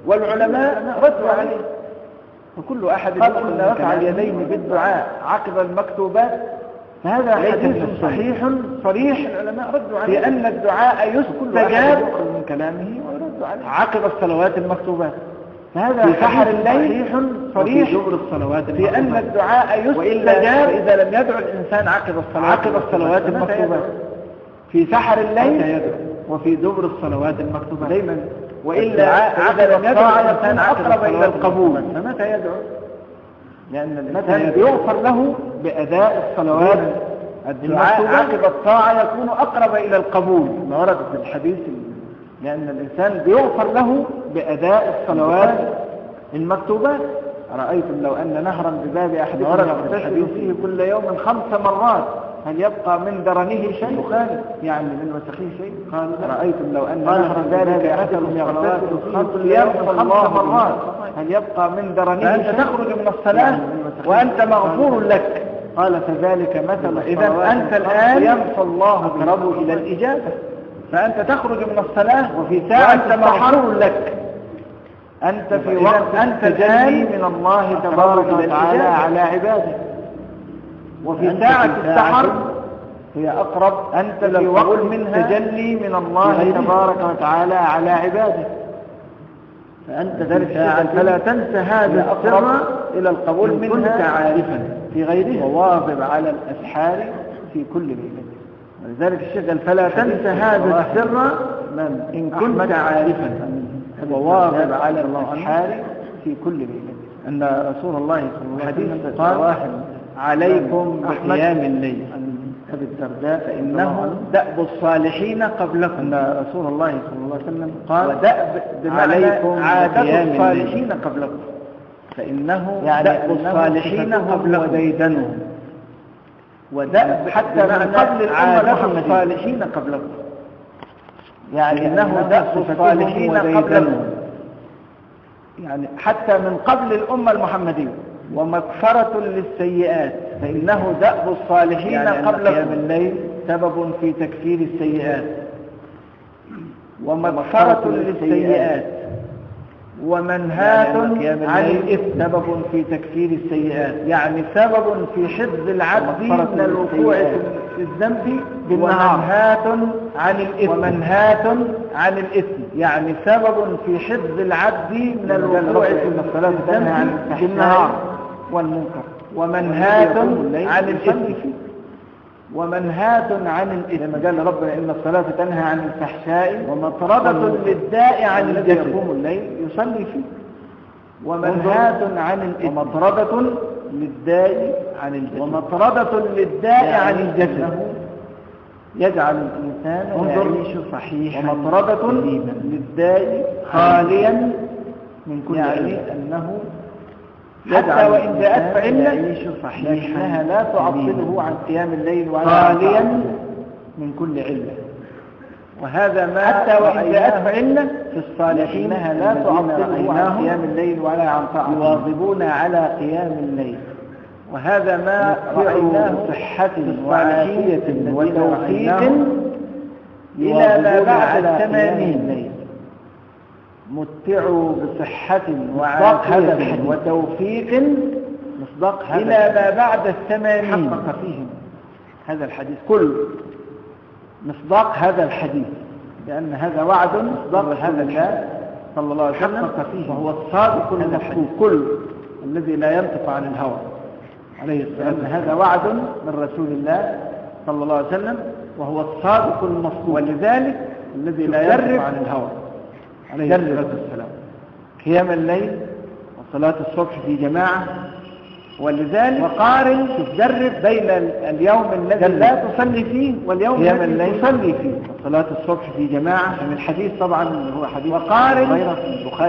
والعلماء ردوا عليه. وكل أحد قال إن رفع اليدين بالدعاء عقب المكتوبات فهذا حديث. صحيح صريح. العلماء ردوا عليه. في أن الدعاء يستجاب من كلامه ويرد عليه. عقب الصلوات المكتوبات. فهذا في سحر الليل صريح الصلوات في أن. الدعاء يستجاب إذا لم يدعو الإنسان عقب الصلوات عقب الصلوات المكتوبات يدعو؟ في سحر الليل وفي دبر الصلوات المكتوبات دايما وإلا الدعاء عقب الإنسان يكون أقرب عقب إلى القبول. فمتى يدعو؟ لأن الإنسان بيغفر له بأداء الصلوات الدعاء. عقب الطاعة يكون أقرب إلى القبول ما ورد في الحديث لأن الإنسان بيغفر له بأداء الصلوات المكتوبات. أرأيتم لو أن نهرا بباب أحدكم يغتسل. فيه كل يوم خمس مرات. هل يبقى من درنه شيء؟ يعني من وسخه شيء؟ قال أرأيتم لو أن نهرا ذلك بباب أحدكم يغتسل فيه كل يوم خمس مرات. هل يبقى من درنه شيء؟ تخرج من الصلاة يعني من وأنت مغفور لك. قال فذلك مثل إذا أنت الآن يمحو الله أقرب إلى الإجابة. فأنت تخرج من الصلاة وفي ساعة وأنت مغفور لك. أنت في وقت أنت تجلي من الله تبارك وتعالى. على عباده. وفي ساعة السحر هي أقرب أنت في القبول وقت منها تجلي من الله. تبارك وتعالى على عباده. فأنت ساعة فلا تنسى هذا أقرب إلى القبول منها كنت عارفا. في غيرها وواظب على الأسحار في كل ليلة ولذلك الشيخ قال فلا تنسى هذا السر إن كنت عارفا. وواظب على الأسحار في كل ليلة أن رسول الله صلى الله عليه وسلم قال عليكم بقيام الليل. أبي الدرداء فإنه دأب الصالحين قبلكم. أن رسول الله صلى الله عليه وسلم قال ودأب عليكم عادة الصالحين قبلكم. فإنه يعني دأب الصالحين قبلكم. وديدنهم ودأب حتى من قبل الأمة الصالحين قبلكم يعني لأنه دأب الصالحين. قبلكم يعني حتى من قبل الأمة المحمدية. ومغفرة للسيئات. فإنه دأب الصالحين يعني قبلكم قيام الليل سبب في تكفير السيئات. ومغفرة للسيئات. ومنهاة عن الإثم. سبب في تكفير السيئات. يعني سبب في حفظ العبد من الوقوع. في الذنب ومنهاة عن الإثم. ومنهاة عن الإثم. يعني سبب في حفظ العبد من الوقوع في الذنب بالنهار والمنكر. ومنهاة عن الإثم. ومنهاة عن الإثم لما قال ربنا إن الصلاة تنهى عن الفحشاء ومطردة. للداء عن الذي الجسد يقوم الليل يصلي فيه ومنهاة عن الإثم ومطردة للداء عن الجسد ومطردة للداء عن يعني الجسد أنه يجعل الإنسان. يعيش صحيحا ومطردة للداء خاليا من كل يعني. أنه حتى وإن جاءت فعلة لكنها لا تعطله. عن قيام الليل وعلى خاليا عن من كل علة. وهذا ما حتى وإن جاءت فعلة في الصالحين لا تعطله عن قيام الليل ولا عن طاعة يواظبون على قيام الليل. وهذا ما رأيناه صحة وعافية وتوفيق إلى ما بعد الثمانين متعوا بصحة وعافية وتوفيق مصداق هذا إلى ما بعد الثمانين. حقق فيهم هذا الحديث. كل مصداق هذا الحديث. لأن هذا وعد مصداق هذا الحديث. صلى الله عليه وسلم حقق فيه وهو الصادق المصدوق كل الذي لا ينطق عن الهوى. عليه الصلاة والسلام. هذا وعد من رسول الله صلى الله عليه وسلم وهو الصادق المصدوق ولذلك الذي لا ينطق عن الهوى. عليه الصلاة والسلام. قيام الليل وصلاة الصبح في جماعة. ولذلك وقارن تدرب بين اليوم الذي لا تصلي فيه واليوم الذي تصلي فيه. صلاة الصبح في جماعة. من الحديث طبعا هو حديث وقارن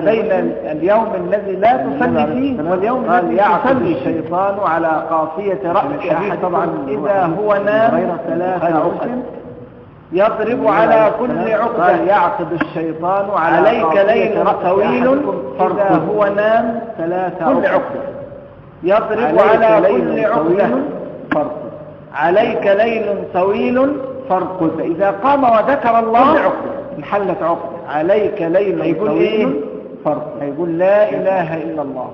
بين ال- اليوم الذي لا تصلي فيه واليوم الذي يعقد تصلي الشيطان على قافية رأس أحد طبعا إذا هو نام غير ثلاث البخاري. عقد يضرب على كل عقدة. يعقد الشيطان على عليك ليل طويل. إذا هو نام ثلاث كل عقدة. يضرب على كل عقدة. فرقد عليك ليل طويل فرقد فإذا قام وذكر الله كل عقدة. انحلت عقدة. عليك ليل طويل إيه؟ فرقد هيقول لا إله إلا الله.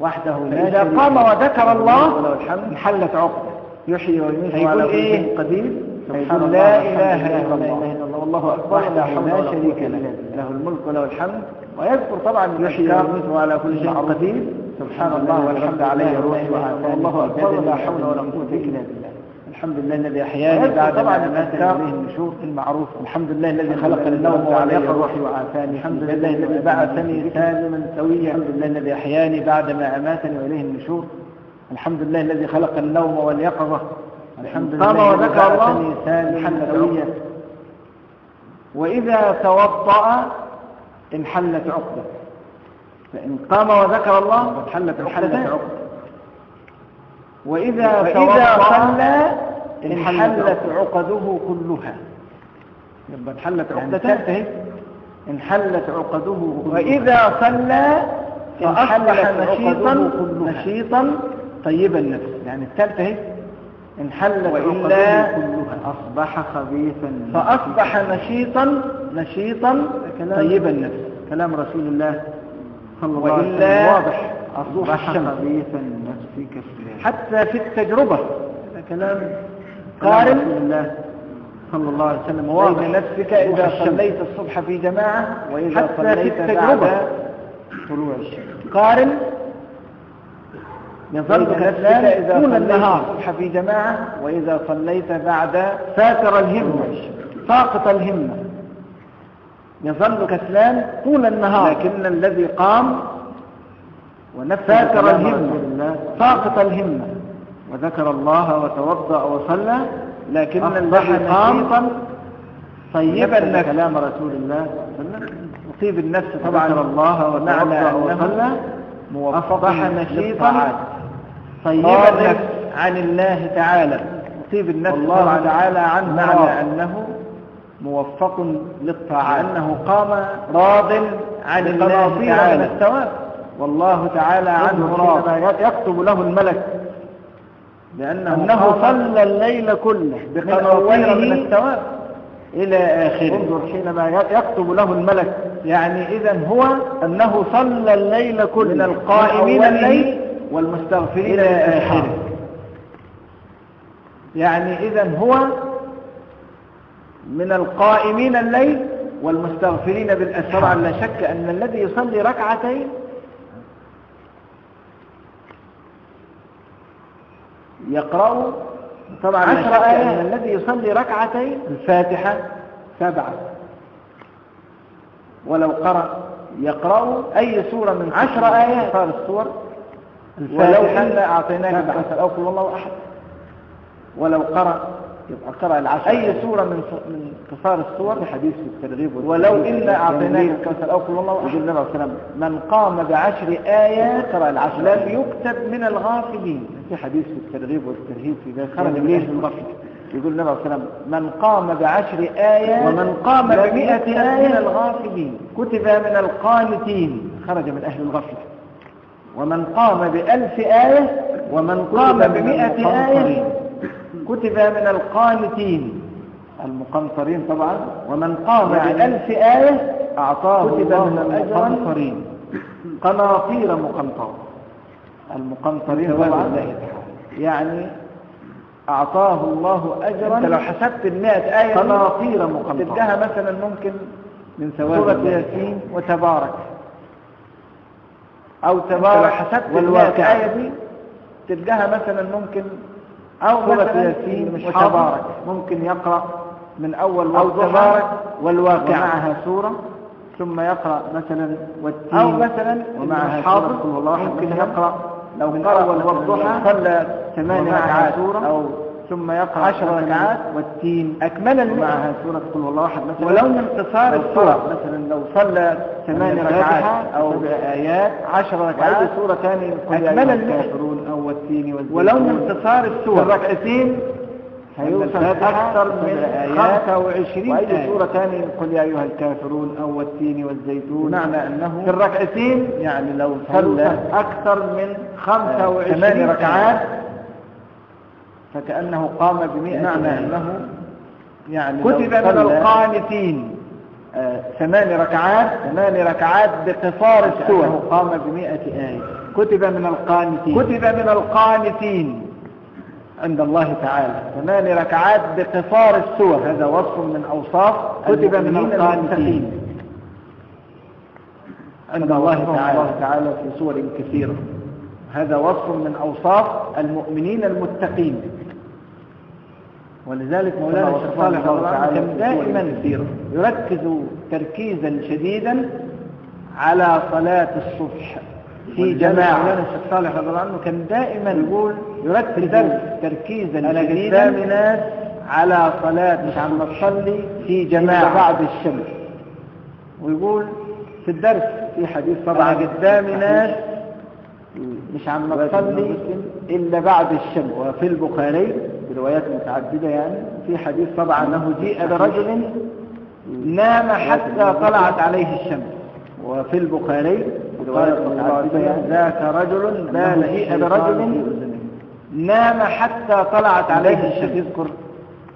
وحده لا شريك قام. وذكر الله انحلت عقدة. يحيي ويميت وعلى كل إيه؟ قدير. سبحان الله لا إله إلا الله. والله أكبر وحده لا شريك له. له الملك وله الحمد. ويذكر طبعا يحيي ويميت وعلى كل شيء. قدير. سبحان الله والحمد لله روحي وعافاني والله أكبر ولا حول ولا قوة إلا بالله. الحمد لله الذي أحياني بعد طبعا ما أماتني الأذكار. النشور المعروفة الحمد لله الذي خلق النوم الذي علي واليقظة روحي وعافاني الحمد لله الذي بعثني سالما سويا. الحمد لله الذي أحياني بعد ما أماتني وإليه النشور. الحمد لله الذي خلق النوم واليقظة. الحمد لله قام وذكر الله انحلت وإذا توضأ انحلت عقدة. فإن قام وذكر الله انحلت عقدة. وإذا وإذا صلى انحلت انحلت عقده كلها. يبقى انحلت يعني عقدتان تنتهي. انحلت عقده كلها. وإذا صلى فأصبح نشيطا عقده كلها. نشيطا طيب النفس. يعني الثالثة اهي انحلت وإلا أصبح خبيثا فأصبح نشيطا نشيطا طيب النفس كلام رسول الله صلى الله عليه وسلم واضح. أصبح خبيثا نفسك كالسلاح حتى في التجربة. هذا كلام قارن. الله صلى الله عليه وسلم واضح. نفسك إذا. صليت الصبح في جماعة وإذا حتى في صليت التجربة. بعد طلوع الشمس. قارن. يظل إذا طول النهار. في جماعة وإذا صليت بعد ساتر الهمة ساقط الهمة. يظل كسلان طول النهار. لكن الذي قام ونفس الهمة. ساقط الهمة. وذكر الله وتوضأ وصلى لكن الذي قام طيب نفس النفس كلام رسول الله صلى الله عليه وسلم. يطيب النفس طبعا. الله وتوضأ وصلى. موفق أصبح نشيطا للطاعات. طيب. النفس عن الله تعالى. يطيب النفس طبعا تعالى عنه. معنى أنه موفق للطاعات. أنه قام راض عن الله تعالى. الثواب. والله تعالى عنه راض. حينما يكتب له الملك. لأنه أنه صلى الليل كله بقناطير من الثواب. إلى آخره. انظر حينما يكتب له الملك. يعني إذا هو أنه صلى الليل كله من القائمين الليل والمستغفرين إلى آخره. يعني إذا هو من القائمين الليل والمستغفرين بالأسحار طبعا لا شك أن الذي يصلي ركعتين يقرأ طبعا عشر آيات. أن الذي يصلي ركعتين الفاتحة سبعة ولو قرأ يقرأ أي سورة من عشر آيات. صار السور ولو أن أعطيناك. الكوثر أو قل الله أحد ولو قرأ يبقى قرأ العشر أي سورة من من قصار السور في حديث في الترغيب ولو. إن أعطيناك. الكوثر أو قل الله أحد يقول النبي عليه من قام بعشر آيات قرأ العشر لم. يكتب من الغافلين في حديث في الترغيب والترهيب في ذلك خرج من جميل. أهل الغفلة يقول النبي عليه من قام بعشر آيات ومن قام بمئة آية من الغافلين كتب من القانتين خرج من أهل الغفلة ومن قام بألف آية ومن قام بمئة آية كتب من القانتين. المقنطرين طبعا. ومن قام يعني بألف آية أعطاه كتب من المقنطرين. قناطير مقنطرة. المقنطرين طبعا. يعني أعطاه الله أجرا أنت لو حسبت المئة آية قناطير مقنطرة. تلقاها مثلا ممكن من ثواب سورة. ياسين وتبارك. أو تبارك والواقع. آية دي تلقاها مثلا ممكن أو مثلا ياسين مش وتبارك. تبارك ممكن يقرأ من أول أو تبارك والواقع. ومعها سورة. ثم يقرأ مثلا والتين أو مثلا ومعها أحد ممكن. يقرأ لو قرأ والضحى صلى ثمان ركعات أو ثم يقرأ عشر ركعات. والتين أكمل ومعها سورة قل هو الله أحد مثلا. ولو من اقتصار لو السورة مثلا لو صلى ثمان ركعات أو سبع آيات. عشر ركعات. سورة ثانية قل يا أكمل. الكافرون أو والتين والزيتون. ولو من اقتصار السور في الركعتين هيوصل أكثر من آيات. 25 وأي وأي سورة ثانية قل يا أيها الكافرون أو والتين والزيتون. بمعنى أنه في الركعتين يعني لو صلى أكثر من 25 ثمان ركعات. فكأنه قام بمئة بمعنى آية. أنه يعني كتب من القانتين. آه، ثمان ركعات ثمان ركعات بقصار كأنه السور. قام بمئة آية. كتب من القانتين. كتب من القانتين. عند الله تعالى. ثمان ركعات بقصار السور. هذا وصف من أوصاف كتب من القانتين. عند الله تعالى الله تعالى. في سور كثيرة هذا وصف من أوصاف المؤمنين المتقين. ولذلك مولانا الشيخ صالح كان دائما. يركز تركيزا شديدا على صلاة الصبح في جماعة. مولانا الشيخ صالح رضي الله عنه كان دائما يقول يركز تركيزا شديدا ناس على صلاة مش عم تصلي في جماعة. بعد الشمس. ويقول في الدرس في حديث طبعا أنا قدامي ناس مش عم تصلي إلا بعد الشمس. وفي البخاري بروايات متعددة يعني في حديث طبعا أنه جيء برجل نام حتى طلعت عليه الشمس. وفي البخاري بروايات متعددة يعني ذاك رجل بال جيء برجل نام حتى طلعت عليه الشمس. يذكر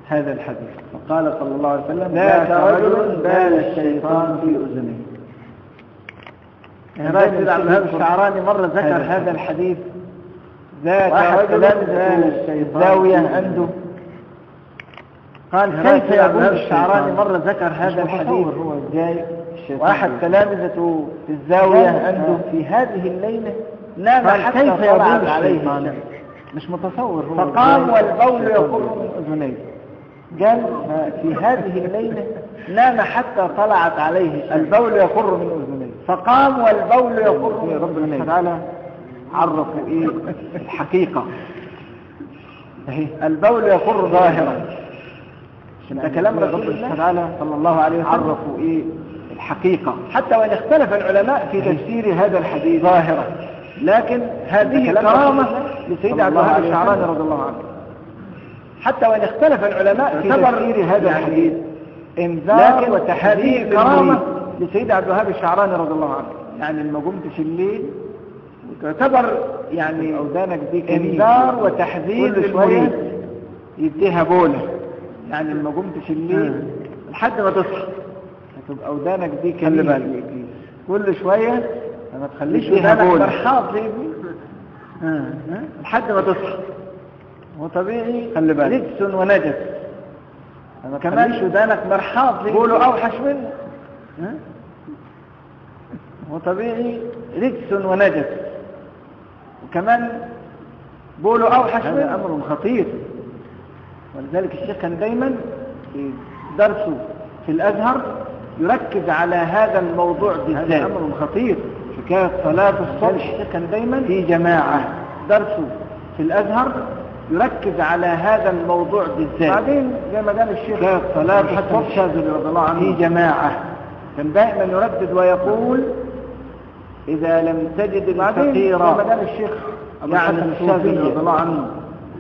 هذا الحديث. فقال صلى الله عليه وسلم ذاك رجل بال الشيطان في أذنه. الراشد عبد الوهاب الشعراني مرة ذكر هذا الحديث. ذاك رجل بال الشيطان زاوية عنده. قال كيف يقول الشعراني مرة ذكر هذا الحديث؟ هو إزاي واحد تلامذته في الزاوية عنده في هذه الليلة نام قال حتى كيف يقول طلعت عليه الشيطان؟ الشمس. مش متصور هو. فقام والبول يخر من أذنيه قال في هذه الليلة نام حتى طلعت عليه البول يخر من أذنيه. فقام والبول يخر من أذنيه. عرفوا إيه؟ الحقيقة. البول يخر ظاهرا. ده كلام رسول الله تعالى صلى الله عليه وسلم. عرفوا إيه؟ الحقيقة. حتى وإن اختلف العلماء في تفسير هذا الحديث. ظاهرا. لكن هذه كرامة لسيد عبد الوهاب الشعراني رضي الله عنه. حتى وإن اختلف العلماء في تفسير هذا الحديث. إنذار وتحذير كرامة لسيد عبد الوهاب الشعراني رضي الله عنه. يعني لما قمتش الليل تعتبر يعني أودانك دي إنذار وتحذير كل شوية يديها بولة. يعني لما قمتش الليل لحد ما تصحى. هتبقى أودانك دي كلمة بالك. كل شوية ما تخليش يديها ودانك. مرحاض زي دي. ها، ها، لحد ما تصحى. وطبيعي خلي بالك. رجس ونجس. ما كمان ودانك مرحاض زي بيقولوا أوحش منه. ها؟ وطبيعي رجس ونجس. وكمان بيقولوا أوحش هذا أمر خطير. ولذلك الشيخ كان دايما في درسه في الأزهر يركز على هذا الموضوع هذا بالذات. أمر خطير. حكاية صلاة الصبح الشيخ كان دايما في جماعة. درسه في الأزهر يركز على هذا الموضوع بالذات. بعدين زي ما قال الشيخ حكاية صلاة الصبح رضي الله عنه. في جماعة. كان دائما يردد ويقول إذا لم تجد الفقير يعني الصوفية رضي الله عنه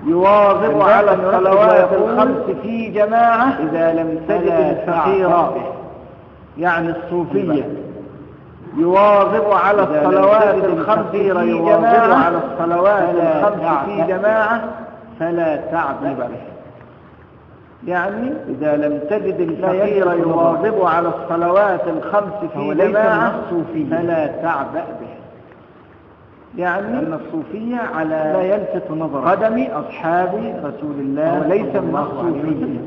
يواظب على الصلوات الخمس في جماعة إذا لم تجد فلا الفقير تعصى يعني الصوفية يواظب على الصلوات الخمس في جماعة على الصلوات فلا الخمس في جماعة فلا تعبأ به. يعني إذا لم تجد لا الفقير يواظب على الصلوات الخمس في جماعة. فلا تعبأ به يعني لأن الصوفية لا على يلفت نظرك قدم أصحاب رسول الله ليس من الصوفية.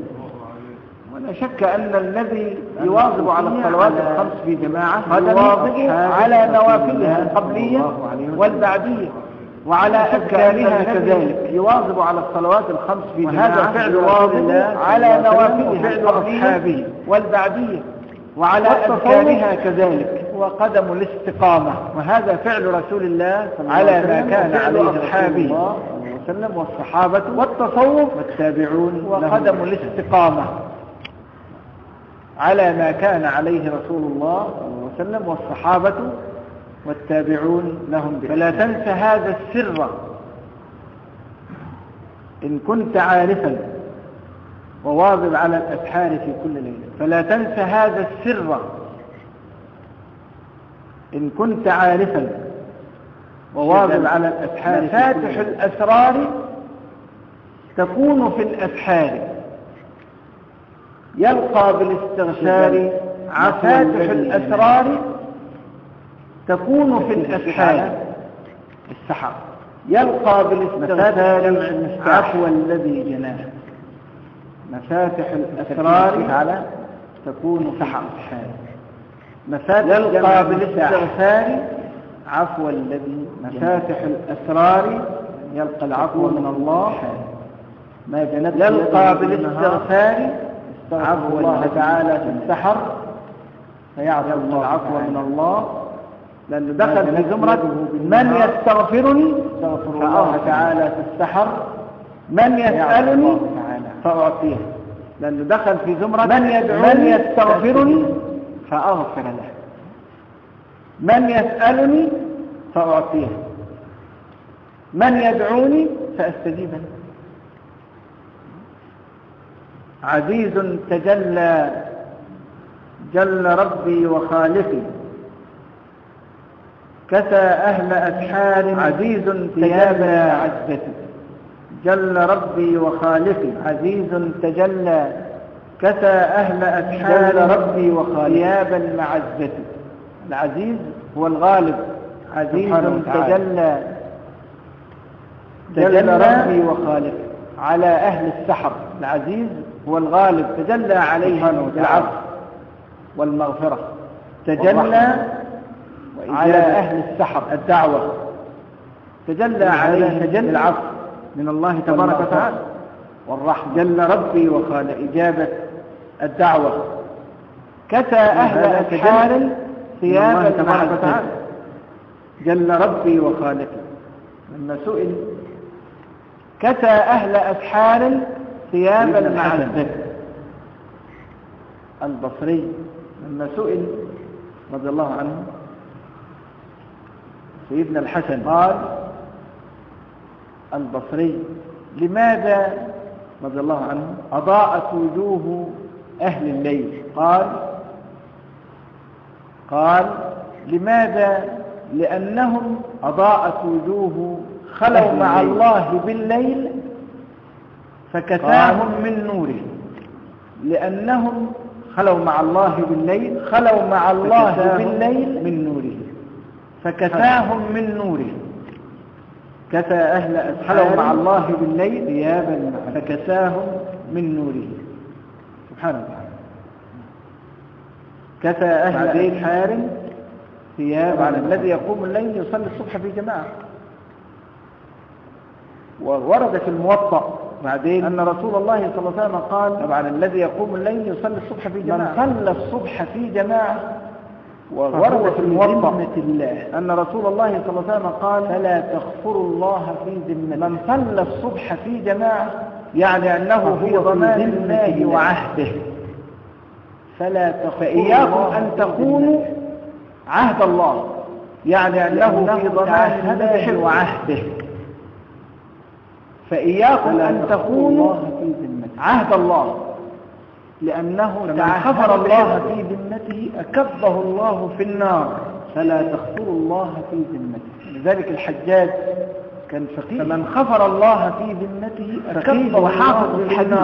ولا شك أن الذي يواظب على الصلوات الخمس في جماعة قدم أصحاب على نوافلها القبلية. والبعدية وعلى أذكارها كذلك يواظب على الصلوات الخمس في وهذا فعل صلى على نوافلها أصحابه. والبعدية. وعلى أذكارها كذلك. وقدم الاستقامة. وهذا فعل رسول الله على ما كان عليه أصحابه. عليه وسلم والصحابة والتصوف والتابعون وقدم الاستقامة. على ما كان عليه رسول الله وسلم والصحابة والتابعون لهم فلا تنس هذا السر. إن كنت عارفا وواظب على الأسحار في كل ليلة. فلا تنس هذا السر. إن كنت عارفا وواظب على الأسحار في كل مفاتح. الأسرار تكون في الأسحار. يلقى مفاتح الذي الأسرار تكون في الأسحار. السحر. يلقى بالاستغفار عفو الذي جناه. مفاتح الأسرار على تكون في سحر. الأسحار. مفاتح يلقى بالاستغفار عفو الذي مفاتح الأسرار يلقى العفو من الله. ما جنت يلقى بالاستغفار عفو الله تعالى في السحر. فيعفو العفو من الله. لأنه دخل في زمرة من يستغفرني الله تعالى في السحر من يسألني فأعطيه. لأنه دخل في زمرة من من يستغفرني فأغفر له. من يسألني فأعطيه. من يدعوني فأستجيب له. عزيز تجلى جل ربي وخالقي. كسى أهل أسحار عزيز تجلى عزتي. جل ربي وخالقي. عزيز تجلى. كسى أهل أسحار جل ربي وخالقي. ثياب المعزة العزيز هو الغالب. عزيز. تجلى. تجلى ربي وخالقي. على أهل السحر. العزيز هو الغالب. تجلى عليهم. بالعفو والمغفرة. تجلى. على أهل السحر. الدعوة. تجلى هذا عليهم تجلى بالعفو من الله تبارك. وتعالى. والرحمة. جل ربي وقال إجابة الدعوة. كسى أهل أسحار ثياب تبارك وتعالى. جل ربي وخالقي. لما سئل كسى أهل أسحار ثياب المعزة. البصري. لما سئل رضي الله عنه. سيدنا الحسن قال البصري لماذا رضي الله عنه أضاءت وجوه أهل الليل. قال قال لماذا؟ لأنهم أضاءت وجوه خلوا مع. الله بالليل فكساهم من نوره لأنهم خلوا مع الله بالليل خلوا مع الله بالليل من نوره فكساهم من نوره كسى أهل أسحار مع الله بالليل ثيابا فكساهم من نوره سبحانه وتعالى كسى أهل أسحار ثيابا الذي يقوم الليل يصلي الصبح في جماعة. وورد في الموطأ بعدين أن رسول الله صلى الله عليه وسلم قال طبعا. الذي يقوم الليل يصلي الصبح في جماعة. من صلى الصبح في جماعة؟ وورد في الموطأ الله. أن رسول الله صلى الله عليه وسلم قال فلا تغفروا الله في ذمته من صلى الصبح في جماعة يعني أنه في ضمان الله. وعهده. فلا فإياكم أن تكونوا عهد الله يعني أنه في ضمان الله وعهده. فإياكم أن تكونوا عهد الله. لأنه تعهد كفر الله في ذمته أكبه الله في النار. فلا تخفروا الله في ذمته. لذلك الحجاج كان فقيه فمن خفر الله في ذمته فقيه وحافظ للحديث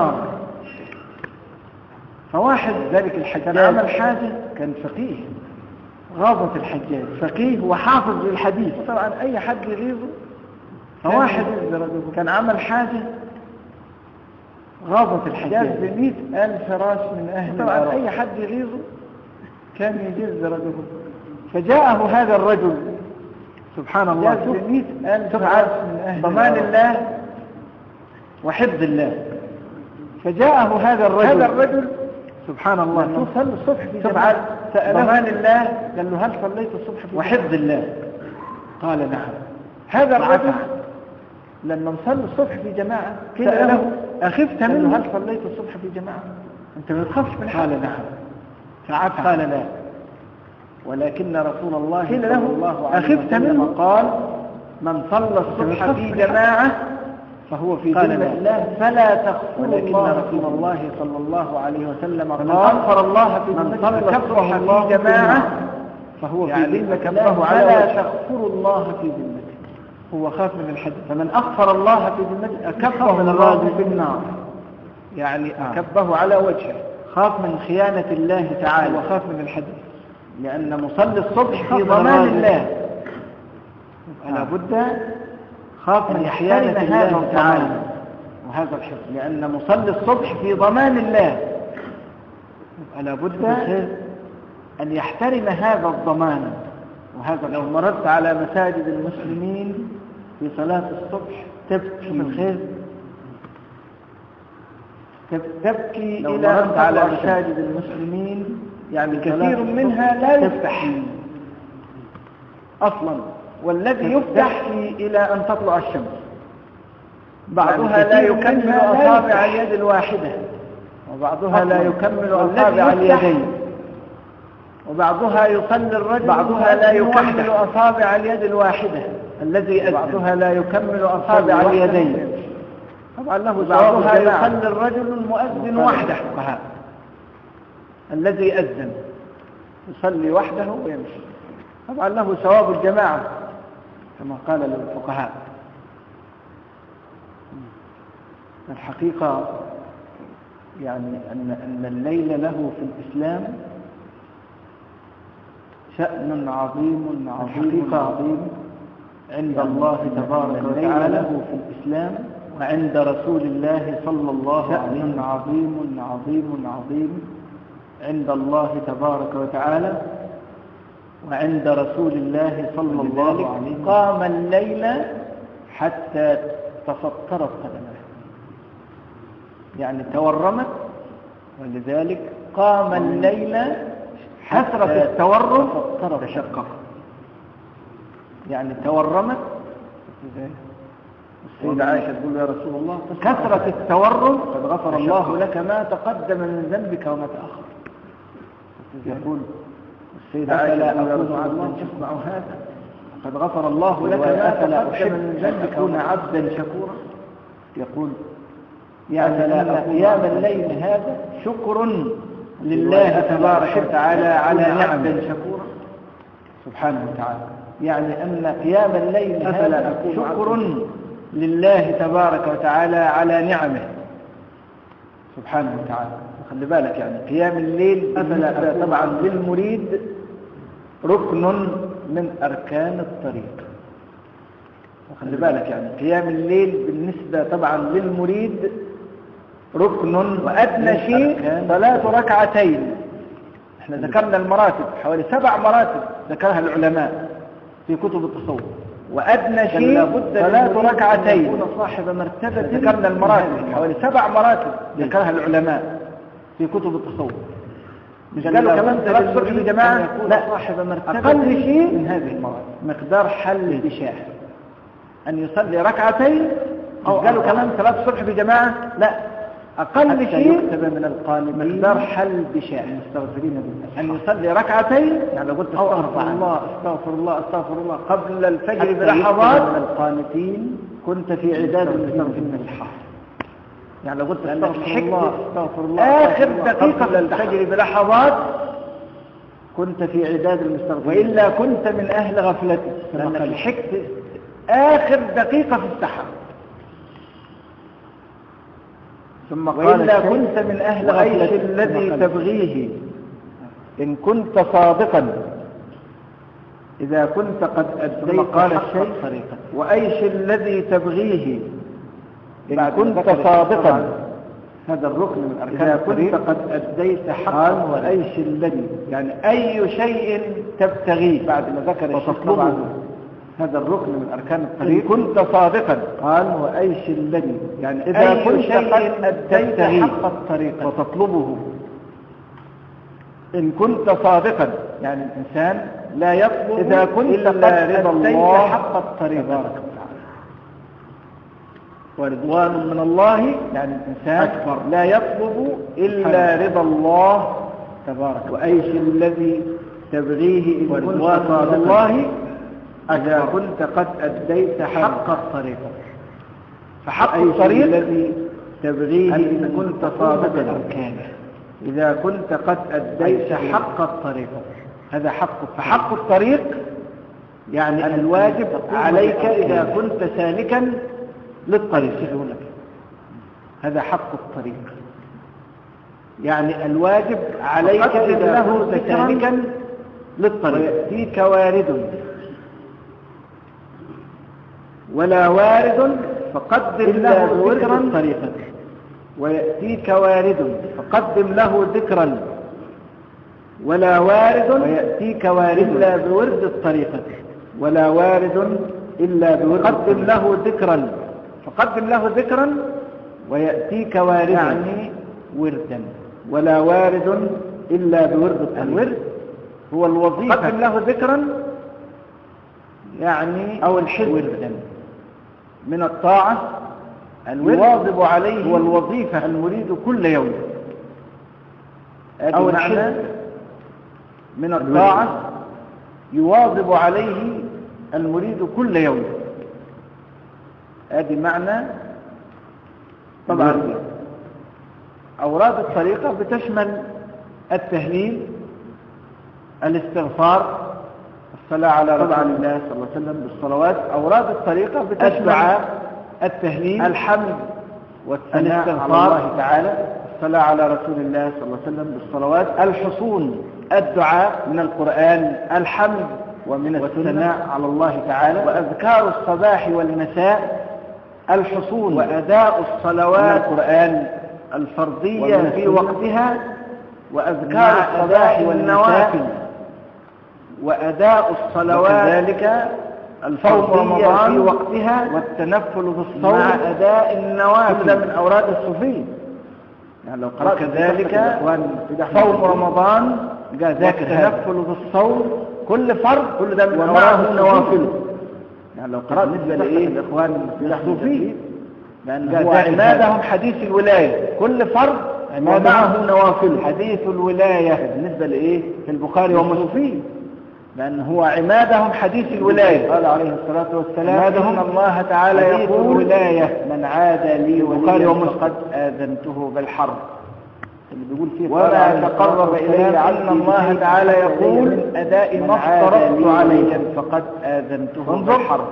فواحد ذلك الحجاج. عمل حاجة كان فقيه. غاضة الحجاج. فقيه وحافظ للحديث. طبعا أي حد يغيظه فواحد كان عمل حاجة غاضة الحجاج بمئة ألف راس من أهل طبعا أي حد يغيظه كان يجز رجله فجاءه هذا الرجل. سبحان الله. ألف راس من أهل ضمان الله وحفظ الله. فجاءه هذا الرجل. هذا الرجل سبحان الله. تصلي الصبح في جماعة. ضمان الله. قال له هل صليت الصبح في وحفظ الله. قال نعم. هذا الرجل لما نصلي الصبح في جماعة. سأله أخفت منه هل صليت الصبح في جماعة؟ أنت ما تخافش من قال نعم. فعفى. قال لا. ولكن رسول الله صلى الله عليه وسلم قال من صلى الصبح في جماعة فهو في ذمة الله. فلا تغفر ولكن رسول الله صلى الله عليه وسلم قال غفر الله في من صلى الصبح في جماعة فهو في يعني ذمة الله فلا تغفر الله في ذمته هو خاف من الحد فمن أغفر الله في ذمته أكفه من الراجل في النار. يعني أكبه على وجهه. خاف من خيانة الله تعالى. وخاف من الحدث. لأن مصلي الصبح في ضمان الله. فلا بد خاف من خيانة الله تعالى. وهذا الحفظ لأن مصلي الصبح في ضمان الله. فلا بد أن يحترم هذا الضمان. وهذا لو مررت على مساجد المسلمين في صلاة الصبح تبكي من الخير تبكي إلى أن على مساجد المسلمين يعني كثير منها لا يفتح أصلا. والذي يفتح إلى أن تطلع الشمس. بعضها يعني لا يكمل أصابع اليد الواحدة. وبعضها لا يكمل أصابع اليدين. وبعضها يصلي الرجل بعضها لا يكمل. أصابع اليد الواحدة. الذي أذن. بعضها لا يكمل أصابع اليدين. طبعا له بعضها يصلي الرجل المؤذن وحده. الذي أذن. يصلي وحده ويمشي. طبعا له ثواب الجماعة كما قال الفقهاء الحقيقة يعني أن أن الليل له في الإسلام شأن عظيم عظيم عظيم عند الله تبارك وتعالى له في الإسلام وعند رسول الله صلى الله عليه وسلم. عظيم عظيم عظيم عند الله تبارك وتعالى وعند رسول الله صلى الله عليه وسلم. قام الليل حتى تفطرت قدمه يعني تورمت. ولذلك قام الليل حسرة التورم تشقق. يعني تورمت. السيدة عائشة تقول يا رسول الله كثرة التورم قد غفر الله لك ما تقدم من ذنبك وما تأخر. يقول السيدة عائشة لا أكون عبدا تسمع هذا. قد غفر الله لك ما تقدم من ذنبك كون عبدا شكورا. يقول يعني لا قيام الليل هذا شكر. لله تبارك وتعالى على نعم شكورا سبحانه وتعالى. يعني أن قيام الليل هذا شكر لله تبارك وتعالى على نعمه. سبحانه وتعالى. خلي بالك يعني قيام الليل أفلا طبعا للمريد ركن من أركان الطريق. وخلي بالك يعني قيام الليل بالنسبة طبعا للمريد ركن وأدنى شيء صلاة ركعتين. إحنا ذكرنا المراتب حوالي سبع مراتب ذكرها العلماء في كتب التصوف. وأدنى شيء صلاة ركعتين. يكون صاحب مرتبة ذكرنا المراتب حوالي سبع مراتب ذكرها العلماء في كتب التصوف. مش قالوا كمان صلاة الصبح بجماعة لا. صاحب مرتبة أقل شيء من هذه المراتب. مقدار حل بشاه أن يصلي ركعتين أو قالوا كمان صلاة الصبح بجماعة؟ لا. أقل شيء يكتب من القانمين مقدار حل بشاء المستغفرين بالله. أن يصلي ركعتين يعني لو قلت استغفر الله استغفر الله استغفر الله. قبل الفجر بلحظات من القانتين كنت في عداد المستغفرين بالحق يعني لو قلت استغفر الله استغفر الله آخر دقيقة قبل الفجر بلحظات كنت في عداد المستغفرين. وإلا كنت من أهل غفلته لأنك لحقت آخر دقيقة في السحر. ثم قال وإلا كنت من أهل غفلته الذي تبغيه. إن كنت صادقا. إذا كنت قد أديت قال الشيء طريقة وأيش الذي تبغيه. إن كنت صادقا. هذا الركن من أركان إذا كنت قد أديت حقا وأيش الذي يعني أي شيء تبتغيه. بعد ما ذكر وتطلبه. هذا الركن من أركان الطريق. إن كنت صادقا. قال وأيش الذي يعني إذا أي كنت قد أديت حق الطريق. وتطلبه. إن كنت صادقا. يعني الإنسان لا يطلب إذا كنت إلا رضا الله حق الطريق. ورضوان من الله. يعني الإنسان أكبر. لا يطلب إلا رضا الله. تبارك وأيش الذي تبغيه إن كنت صادقا. الله إذا كنت قد أديت حق الطريق. فحق الطريق الذي تبغيه إن كنت صادقا. إذا كنت قد أديت حق الطريق. هذا حق فحق الطريق يعني الواجب عليك إذا كنت سالكا للطريق. هذا حق الطريق. يعني الواجب عليك إذا كنت سالكا للطريق. ويأتيك وارد. ولا وارد فقدم له ذكرا طريقك ويأتيك وارد فقدم له ذكرا. ولا وارد ويأتيك وارد. إلا بورد الطريقة. ولا وارد إلا بورد فقدم له ذكرا. فقدم له ذكرا ويأتيك وارد. يعني وردا. ولا وارد إلا بورد الورد هو الوظيفة. قدم له ذكرا يعني أو الحزب وردا. من الطاعة الواظب عليه هو الوظيفة المريد كل يوم. أو الحزب من الطاعة يواظب عليه المريد كل يوم. هذه معنى طبعا أوراد الطريقة بتشمل التهليل الاستغفار الصلاة على رسول الله صلى الله عليه وسلم بالصلوات. أوراد الطريقة بتشمل التهليل الحمد والثناء على الله تعالى. الصلاة على رسول الله صلى الله عليه وسلم بالصلوات. الحصون الدعاء من القرآن الحمد ومن الثناء على الله تعالى. وأذكار الصباح والمساء الحصول وأداء الصلوات القرآن الفرضية في وقتها وأذكار الصباح والمساء. وأداء الصلوات وكذلك صوم رمضان في وقتها والتنفل في الصوم مع أداء النوافل من أوراد الصوفية يعني لو قرأت كذلك صوم رمضان ذاك التنفل في الصوم كل فرض كل ده من أوراد النوافل. يعني لو قرأت بالنسبة لإيه؟ الإخوان في الصوفية لأن هو عمادهم حديث الولاية. كل فرض ومعه نوافل حديث الولاية. بالنسبة لإيه؟ في البخاري ومسلم. لأن هو عمادهم حديث الولاية. قال عليه الصلاة والسلام عمادهم الله تعالى يقول الولاية. من عاد لي وليا قد آذنته بالحرب. اللي بيقول فيه وما تقرب إلي أن الله تعالى يقول أداء ما افترضت عليه فقد آذنته بالحرب.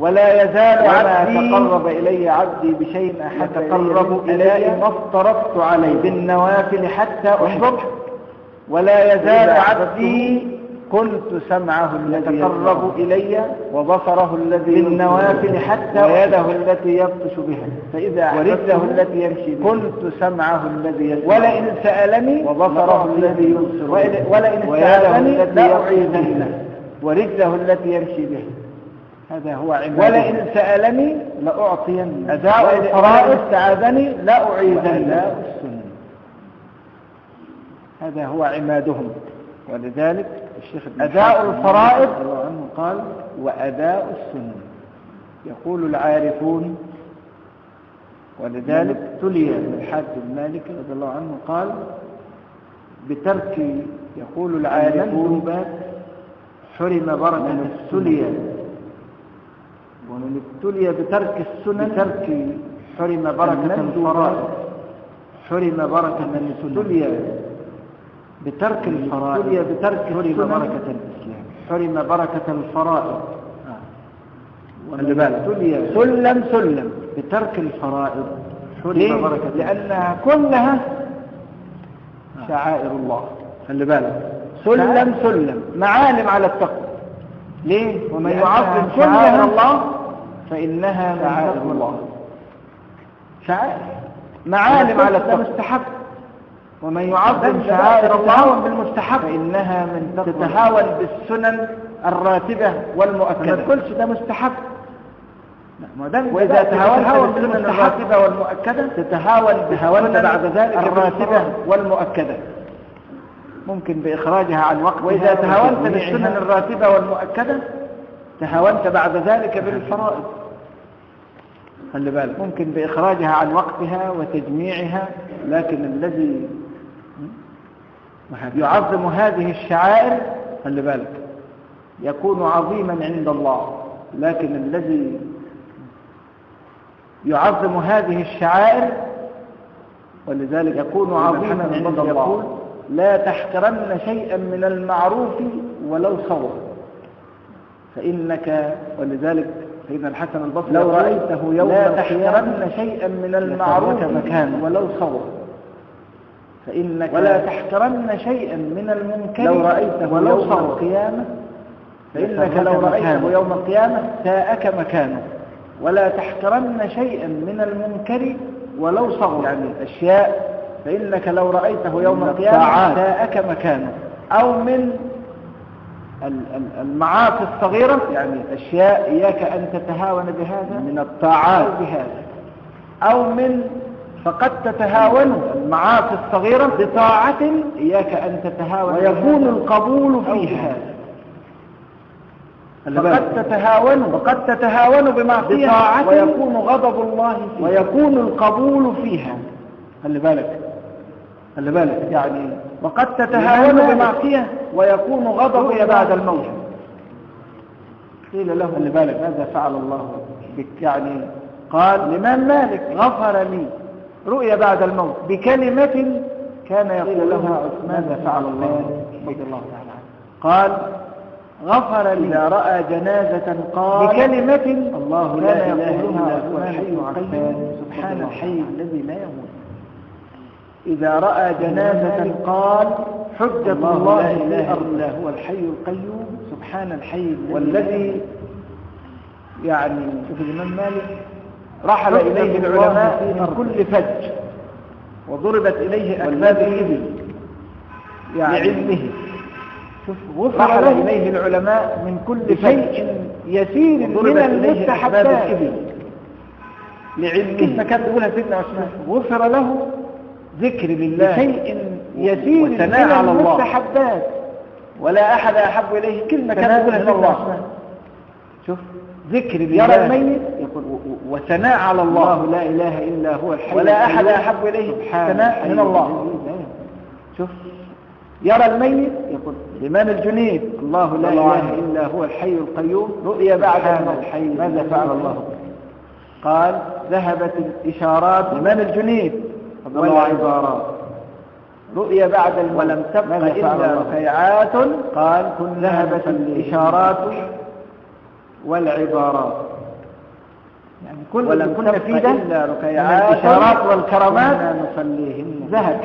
ولا يزال عبدي تقرب إلي عبدي بشيء أحد تقرب إلي ما افترضت عليه بالنوافل حتى أحبه ولا يزال عبدي كنت سمعه الذي يتقرب إلي وبصره الذي بالنوافل حتى ويده التي يبطش بها. فإذا ورجله التي يمشي بها. كنت سمعه الذي يسمع ولئن سألني وبصره الذي يبصر ولئن سألني لأعيذنه ورجله التي يمشي بها هذا هو عماد ولئن سألني لأعطين أداء الفرائض استعاذني لأعيذن هذا هو عمادهم. ولذلك الشيخ أداء الفرائض عنه قال وأداء السنن. يقول العارفون ولذلك تلي الحاج المالكي رضي الله عنه قال بترك يقول العارفون حرم بركة السلية ومن ابتلي بترك السنن بترك حرم بركة الفرائض. حرم بركة ابتلي بترك الفرائض. بترك حرم. بركة الإسلام. حرم بركة الفرائض. خلي بالك. سلم سلم. بترك الفرائض. حرم؟ بركة لأنها كلها شعائر الله. خلي بالك. سلم سلم. معالم على التقوى. ليه؟ ومن يعظم شعائر كلها الله فإنها شعائر الله. شعائر. معالم على التقوى. مستحب ومن يعظم شعائر الله بالمستحب فإنها من تتهاون بالسنن الراتبة ما والمؤكدة تقولش ده مستحب ما وإذا تهاونت بالسنن الراتبة والمؤكدة. تتهاون بالسنن بعد ذلك الراتبة. والمؤكدة. ممكن بإخراجها عن وقتها وإذا تهاونت. بالسنن الراتبة والمؤكدة. تهاونت بعد ذلك بالفرائض. خلي بالك. ممكن بإخراجها عن وقتها وتجميعها. لكن الذي يعظم هذه الشعائر خلي بالك يكون عظيما عند الله لكن الذي يعظم هذه الشعائر ولذلك يكون عظيما عند الله. لا تحقرن شيئا من المعروف ولو صور فإنك ولذلك سيدنا الحسن البصري لو رأيته يوم لا تحقرن شيئا من المعروف مكانه. ولو صور فإنك ولا تحقرن شيئا من المنكر لو رأيته ولو يوم القيامة. فإنك لو رأيته. يوم القيامة ساءك مكانه. ولا تحقرن شيئا من المنكر ولو صغر. يعني أشياء. فإنك لو رأيته يوم القيامة. ساءك مكانه. أو من ال- ال- المعاصي الصغيرة. يعني أشياء إياك أن تتهاون بهذا من الطاعات. أو بهذا. أو من فقد تتهاون المعاصي الصغيرة بطاعة إياك أن تتهاون ويكون القبول فيها. فقد تتهاون وقد تتهاون بمعصية بطاعة ويكون غضب الله فيها. ويكون القبول فيها. خلي بالك. خلي بالك. يعني وقد تتهاون؟ بمعصية ويكون غضب بعد الموت. قيل له خلي بالك. ماذا فعل الله؟ بك يعني قال لمن مالك؟ غفر لي. رؤيا بعد الموت بكلمة كان يقول له ماذا فعل الله. رضي الله تعالى. عنه قال غفر لي. إذا رأى جنازة قال بكلمة الله لا إله يقولها إلا هو عثمان الحي القيوم. سبحان الحي الذي لا يموت. إذا رأى جنازة قال حجة الله لا إله إلا هو الحي القيوم. سبحان الحي والذي يعني شوف الإمام مالك رحل حجة إليه العلماء من. كل فج. وضربت إليه والذي الإبل يعني لعلمه. رحل إليه العلماء من كل شيء يسير من المستحبات. الإبل لعلمه. كلمة كانت تقولها سيدنا عثمان. غفر له ذكر لله بشيء يسير من. المستحبات. ولا أحد أحب إليه. كلمة كانت تقولها سيدنا الله. عثمان. شوف ذكر لله يرى الميت وثناء على الله, الله لا إله إلا هو الحي ولا أحد. أحب إليه ثناء من الله. شوف يرى الميت يقول الإمام الجنيد الله لا إله. إلا هو الحي القيوم رؤيا بعد الحي ماذا فعل الله. قال ذهبت الإشارات الإمام الجنيد. والعبارات رؤيا بعد ولم تبق إلا الله؟ ركيعات قال ذهبت. الإشارات والعبارات كل ولم كنا تبق إلا من ركيعات الإشارات والكرامات. نصليهن. ذهب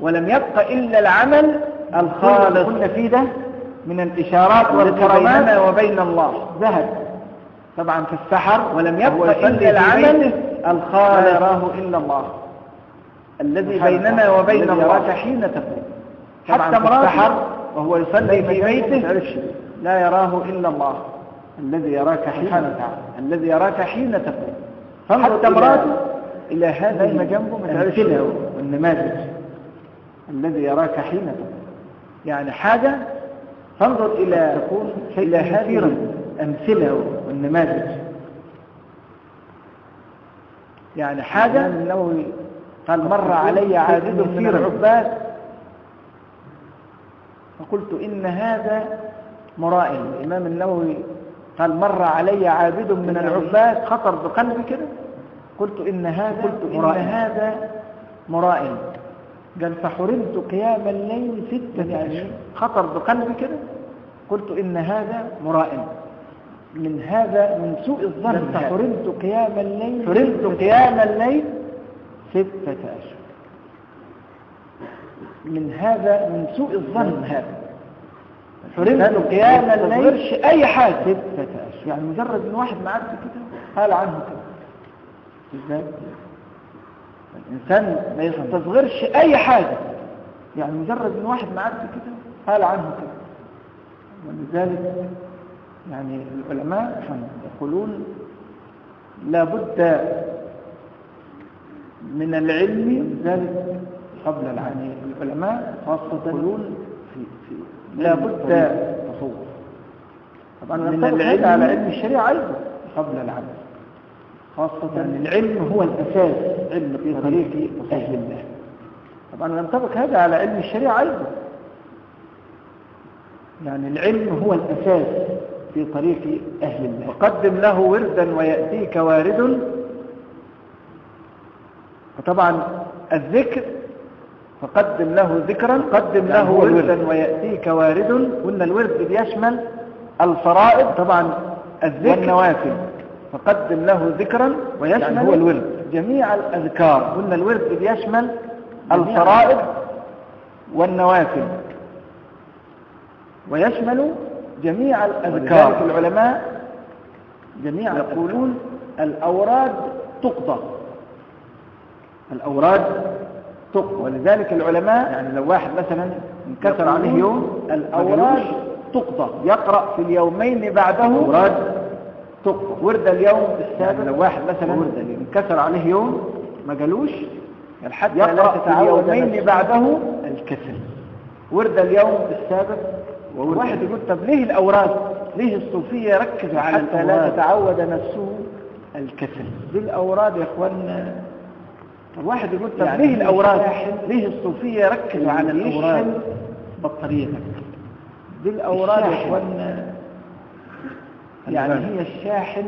ولم يبق إلا العمل الخالص. كنا فيه ده من الإشارات والكرامات بيننا وبين الله. ذهب طبعا في السحر. ولم يبق إلا في العمل الخالص. لا يراه إلا الله. الذي بيننا. وبين الله. حين تقوم حتى في السحر. وهو يصلي في بيته. لا يراه إلا الله. الذي يراك حين تعالى الذي يراك حين تقوم. حتى امرأته إلى هذه لما جنبه تعرفش. الأمثلة والنماذج. الذي يراك حين تقوم. يعني حاجة فانظر إلى تكون إلى هذه. الأمثلة والنماذج. يعني حاجة النووي قال مر علي عابد من كثيراً. العباد. فقلت إن هذا مرائي الإمام النووي قال مر علي عابد من العباد خطر بقلبي كده. قلت إن هذا قلت إن. هذا مرائي قال فحرمت قيام الليل ستة أشهر خطر بقلبي كده. قلت إن هذا مرائم من هذا من سوء الظن. فحرمت قيام الليل حرمت قيام الليل ستة أشهر من هذا من سوء الظن. هذا. حرمت قيام الليل أي حاجة. ستة أشهر. يعني مجرد من واحد معدي كده قال عنه كده إزاي؟ الإنسان ما يستصغرش أي حاجة. يعني مجرد من واحد معدي كده قال عنه كده ولذلك يعني العلماء يقولون لابد من العلم ذلك قبل العلم. العلماء خاصة يقولون لابد تصور طبعا من العلم على علم الشريعة أيضا قبل العمل خاصة يعني العلم هو الأساس علم في طريق أهل الله طبعا ينطبق هذا على علم الشريعة أيضا. يعني العلم هو الأساس في طريق أهل الله. وقدم له وردا ويأتيك وارد. وطبعا الذكر فقدم له ذكرا قدم له وردا ويأتيك وارد. قلنا الورد بيشمل الفرائض طبعا الذكر والنوافل. فقدم له ذكرا ويشمل يعني هو الورد. جميع الأذكار. قلنا الورد بيشمل الفرائض والنوافل. ويشمل جميع الأذكار. العلماء جميع يقولون الأوراد تقضى. الأوراد تقضى ولذلك العلماء يعني لو واحد مثلا انكسر عليه يوم الأوراد تقضى. يقرأ في اليومين بعده أوراد تقضى. ورد اليوم السابق يعني لو واحد مثلا انكسر عليه يوم ما قالوش الحد يقرأ في اليومين بعده الكسل. ورد اليوم السابق واحد يقول طب ليه الأوراد ليه الصوفية ركزوا على حتى لا تتعود نفسه. الكسل. دي الأوراد يا إخواننا طب واحد يقول طب يعني ليه الأوراد ليه الصوفية ركزوا على الأوراد بطاريتك؟ دي الأوراد يا إخواننا يعني هي الشاحن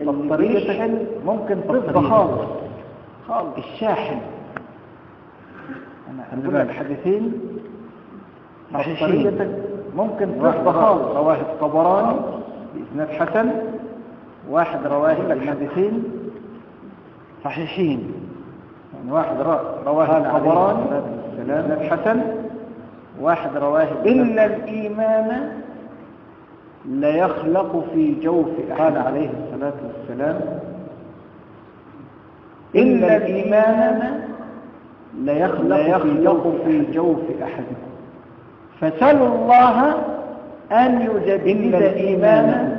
بطاريتك ممكن تفضى خالص. خالص. الشاحن. أنا أقول الحديثين بطاريتك ممكن تفضى خالص. رواه الطبراني بإسناد حسن. واحد رواه الحديثين صحيحين. يعني واحد رواه الطبراني بإسناد حسن واحد رواه إن الإيمان لا يخلق في جوف قال عليه الصلاة والسلام إن الإيمان لا يخلق, في جوف أحدكم فسلوا الله أن يجدد إيمانا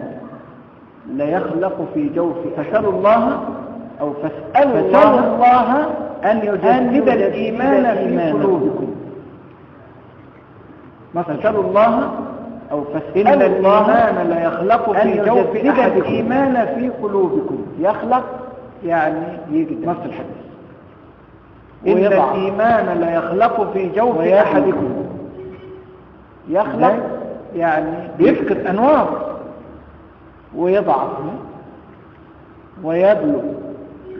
لا يخلق في جوف فسلوا الله أو فاسألوا الله, الله أن يجدد الإيمان في قلوبكم. فسألوا الله أو فاسألوا الإيمان لا يخلق في جوف أحدكم. الإيمان في قلوبكم. يخلق يعني يجد نفس الحديث. إن الإيمان لا يخلق في جوف أحدكم. يخلق يعني يفقد أنوار. ويضعف ويبلغ.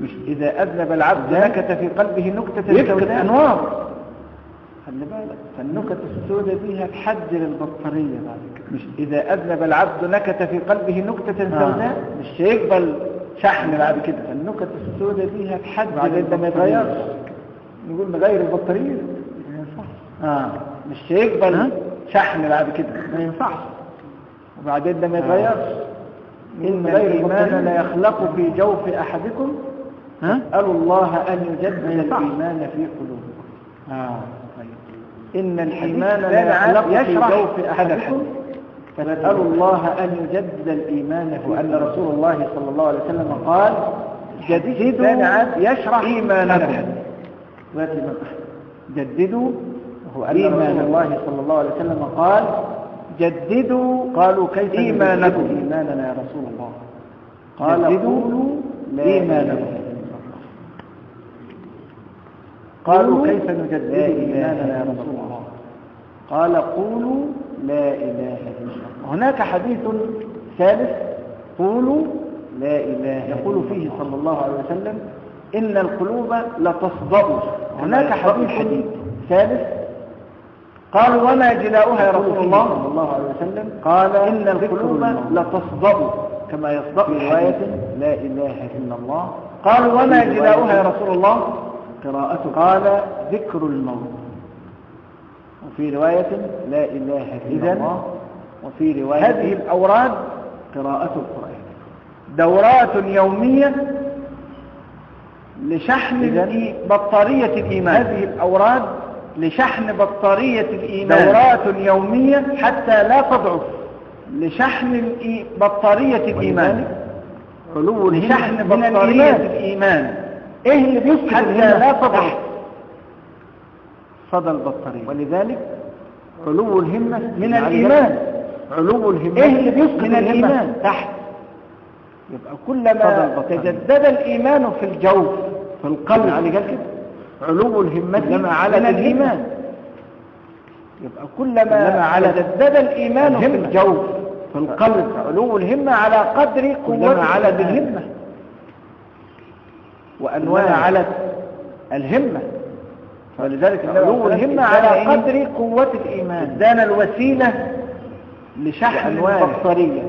مش إذا أذنب العبد نكت في قلبه نكتة يفقد أنوار. خلي بالك فالنكت السوداء دي هتحجر البطارية بعد كده مش إذا أذنب العبد نكت في قلبه نكتة سوداء مش هيقبل شحن بعد كده. فالنكت السوداء دي هتحجر بعد ما يتغيرش نقول نغير البطارية. آه. مش هيقبل شحن بعد كده. ما ينفعش. وبعدين ده ما يتغيرش. إن الإيمان لا يخلق في جوف أحدكم اسألوا الله أن يجدد الإيمان في قلوبكم. آه. إن الإيمان لا يخلق في جوف أحدكم. فاسألوا الله أن يجدد الإيمان في وأن رسول الله صلى الله عليه وسلم قال جددوا يشرح إيمانكم. جددوا أن رسول الله صلى الله عليه وسلم قال جددوا قالوا كيف إيمانكم. إيماننا يا رسول الله؟ قال قولوا إيمانكم. قالوا كيف نجدد إيماننا يا رسول الله؟ قال قولوا لا إله إلا الله. هناك حديث ثالث قولوا لا إله يقول فيه صلى الله عليه وسلم إن القلوب لتصدأ هناك حديث ثالث قالوا وما جلاؤها يا رسول الله؟ صلى الله عليه وسلم قال إن القلوب لتصدأ كما يصدأ في رواية لا إله إلا الله. قالوا وما جلاؤها يا رسول الله؟ قراءته. قال ذكر الموت. وفي رواية لا إله إلا الله. وفي رواية هذه الأوراد قراءة القرآن. دورات يومية لشحن بطارية الإيمان. هذه الأوراد لشحن بطارية الإيمان. دورات يومية حتى لا تضعف. لشحن بطارية الإيمان. علو لشحن بطارية الإيمان. إيه اللي بيسكت حتى لا تضعف صدى البطارية. ولذلك علو الهمة من الإيمان. علو الهمة إيه اللي بيسكت من الإيمان. تحت. يبقى كلما تجدد الإيمان في الجوف في القلب. على كده. علو الهمة لما على الإيمان. يبقى كلما على تجدد الإيمان في الجوف في القلب. علو الهمة على قدر قوة على بالهمة وأنواع على الهمة. ولذلك علو الهمة على قدر قوة الإيمان. إدانا الوسيلة لشحن البصرية.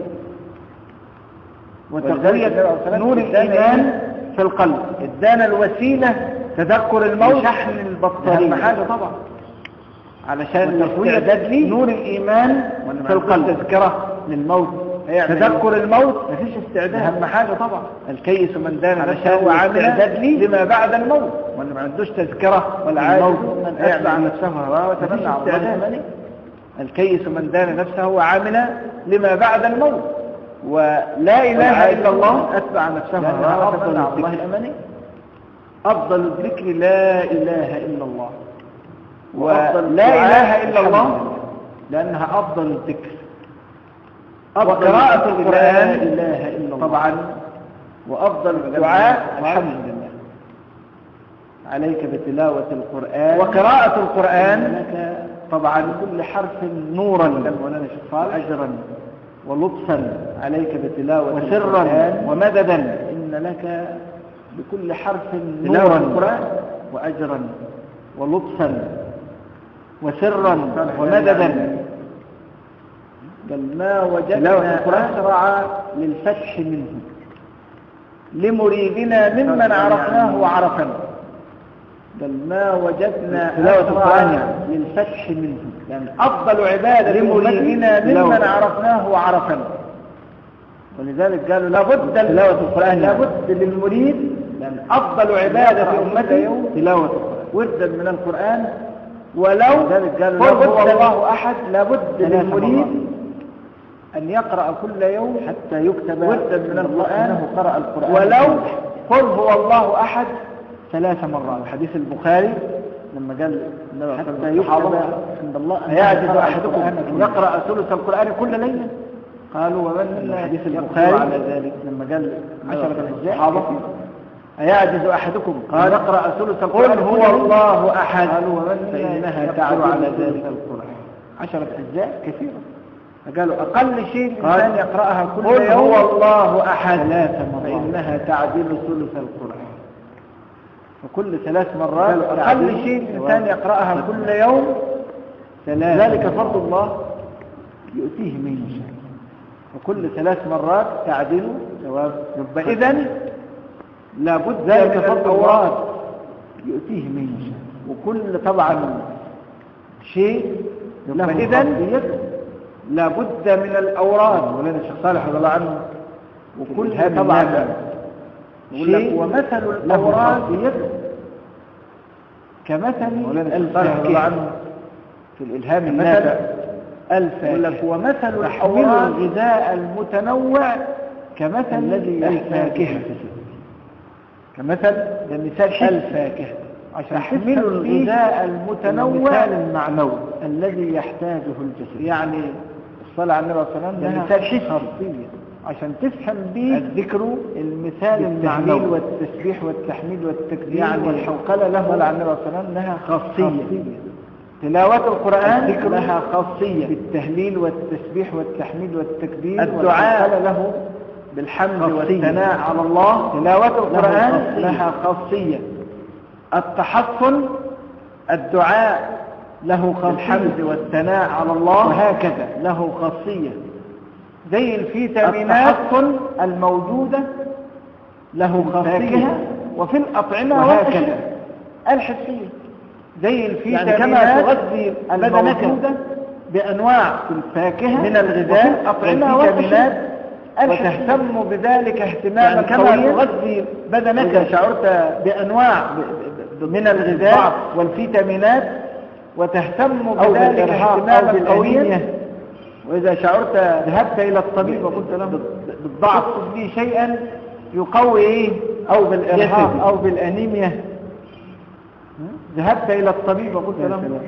وتغذية نور الإيمان في القلب. إدانا الوسيلة تذكر الموت شحن البطارية حاجة طبعا. علشان تقوية نور الإيمان في القلب. تذكرة للموت. تذكر الموت مفيش استعداد. أهم حاجة طبعا. الكيس من دان عامل لي لما بعد الموت. ولا ما عندوش تذكرة ولا عايز من أتبع نفسه هواه وتمنى على الكيس من دان نفسه وعامل لما بعد الموت. ولا إله إلا الله أتبع نفسه هواه على الله الأماني أفضل الذكر لا إله إلا الله. ولا إله إلا الله. لأنها أفضل الذكر. وقراءة القرآن لا إله إلا الله. طبعا وأفضل الدعاء الحمد لله. عليك بتلاوة القرآن. وقراءة القرآن لك طبعا كل حرف نورا مولانا أجرا ولطفا. عليك بتلاوة وسرا ومددا. إن لك بكل حرف نورا القرآن. وأجرا ولطفا. وسرا ومددا. بل ما وجدنا أسرع للفتح منه. لمريدنا ممن عرفناه وعرفنا. بل ما وجدنا أسرع للفتح منه. يعني أفضل عبادة لمريدنا ممن عرفناه وعرفنا. ولذلك قالوا لابد تلاوة القرآن لابد للمريد لأن أفضل عبادة في أمتي. تلاوة القرآن. ودا من القرآن. ولو قل هو الله أحد لابد للمريد أن يقرأ كل يوم حتى يكتب ودا من القرآن أنه قرأ القرآن. ولو قل هو الله أحد ثلاث مرات. حديث البخاري لما قال حتى يكتب عند الله يعجز أحدكم. أن يقرأ ثلث القرآن كل ليلة. قالوا ومن حديث البخاري على ذلك؟ لما قال عشرة الصحابة. أيعجز أحدكم؟ قال اقرأ ثلث القرآن قل هو الله أحد. قالوا ومن فإنها تعدل على ذلك القرآن. عشرة أجزاء كثيرة. قالوا أقل شيء الإنسان يقرأها كل قل يوم. هو الله أحد. ثلاث مرات. فإنها تعدل ثلث القرآن. وكل ثلاث مرات أقل شيء الإنسان يقرأها كل يوم. ثلاث ذلك فضل الله. يؤتيه من يشاء. وكل ثلاث مرات تعدل ثواب. إذن لابد ذلك فضل الله. يؤتيه من يشاء. وكل طبعا شيء له إذن لابد من الأوراد ولنا الشيخ صالح رضي الله عنه وكل طبعا شيء ومثل الأوراد كمثل ولنا الشيخ صالح رضي الله عنه في الإلهام النافع. الفاكهة. ومثل الأوراد الغذاء المتنوع كمثل الذي الفاكهة. كمثل لمثال الفاكهة. عشان تحمل الغذاء المتنوع المعنوي. الذي يحتاجه الجسد. يعني الصلاة على النبي صلى الله عليه وسلم مثال حسي عشان تفهم به الذكر المثال المعنوي والتسبيح والتحميد والتكبير يعني والحوقلة له صلى على النبي صلى الله عليه وسلم لها خاصية. تلاوة القرآن لها خاصية. بالتهليل والتسبيح والتحميد والتكبير الدعاء له بالحمد والثناء على الله تلاوة القرآن لها خاصية. التحصن الدعاء له خاصية الحمد والثناء على الله. وهكذا. له خاصية زي الفيتامينات الموجودة. له خاصية وفي الأطعمة وهكذا. الحسية. زي الفيتامينات يعني كما تغذي الموجودة بأنواع الفاكهة من الغذاء الأطعمة والفيتامينات وتهتم بذلك اهتماما يعني كما تغذي بدنك. إذا شعرت بأنواع من الغذاء والفيتامينات وتهتم بذلك اهتماما قويا. وإذا شعرت ذهبت إلى الطبيب وقلت له بالضعف. لي شيئا يقوي إيه أو بالإرهاق أو بالأنيميا. ذهبت إلى الطبيب وقلت له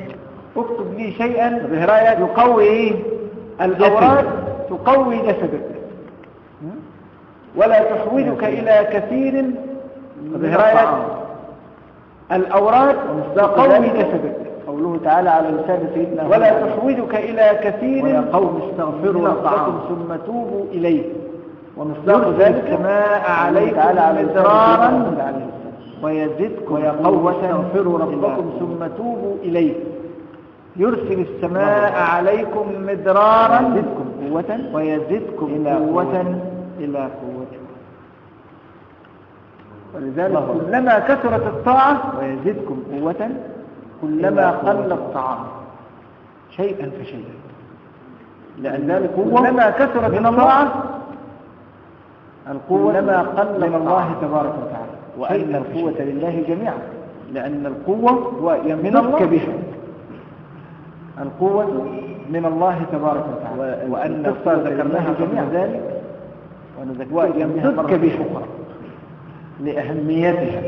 اكتب لي شيئا يقوي إيه الأوراد تقوي جسدك. ولا تحوجك إلى كثير من الأوراد تقوي جسدك. قوله تعالى على لسان سيدنا ولا تحوجك إلى كثير ويا قوم استغفروا ربكم ثم توبوا إليه. ومصداق ذلك السماء عليكم مدرارا ويزدكم ويا قوم استغفروا ربكم ثم توبوا إليه. يرسل السماء عليكم مدرارا. ويزدكم قوة ويزدكم قوة إلى قوته ولذلك كلما كثرت الطاعة ويزدكم قوة كلما قل الطعام. شيئا فشيئا. لأن ذلك كلما كثرت من الطاعة القوة كلما قل من الله تبارك وتعالى. وأن القوة لله جميعا. لأن القوة يمنك بها. القوة من الله تبارك وتعالى. وأن القوة ذكرناها جميعا. ذلك. ويمددك بها. لأهميتها.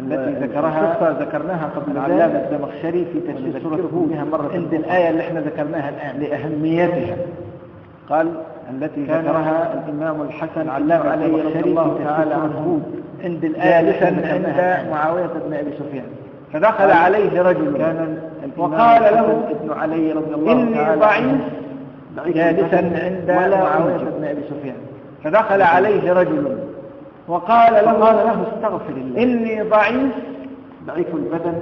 التي ذكرها ذكرناها قبل العلامة الزمخشري في تفسير سورة هود مرة عند الآية اللي إحنا ذكرناها الآن. لأهميتها. قال التي ذكرها الإمام الحسن علام عليه رضي الله تعالى عنه عند الآية عند معاوية بن أبي سفيان. فدخل عليه رجل كان وقال له ابن علي رضي الله تعالى إني ضعيف جالسا عند معاوية بن أبي سفيان. فدخل عليه رجل وقال له, قال له استغفر الله. إني ضعيف ضعيف البدن.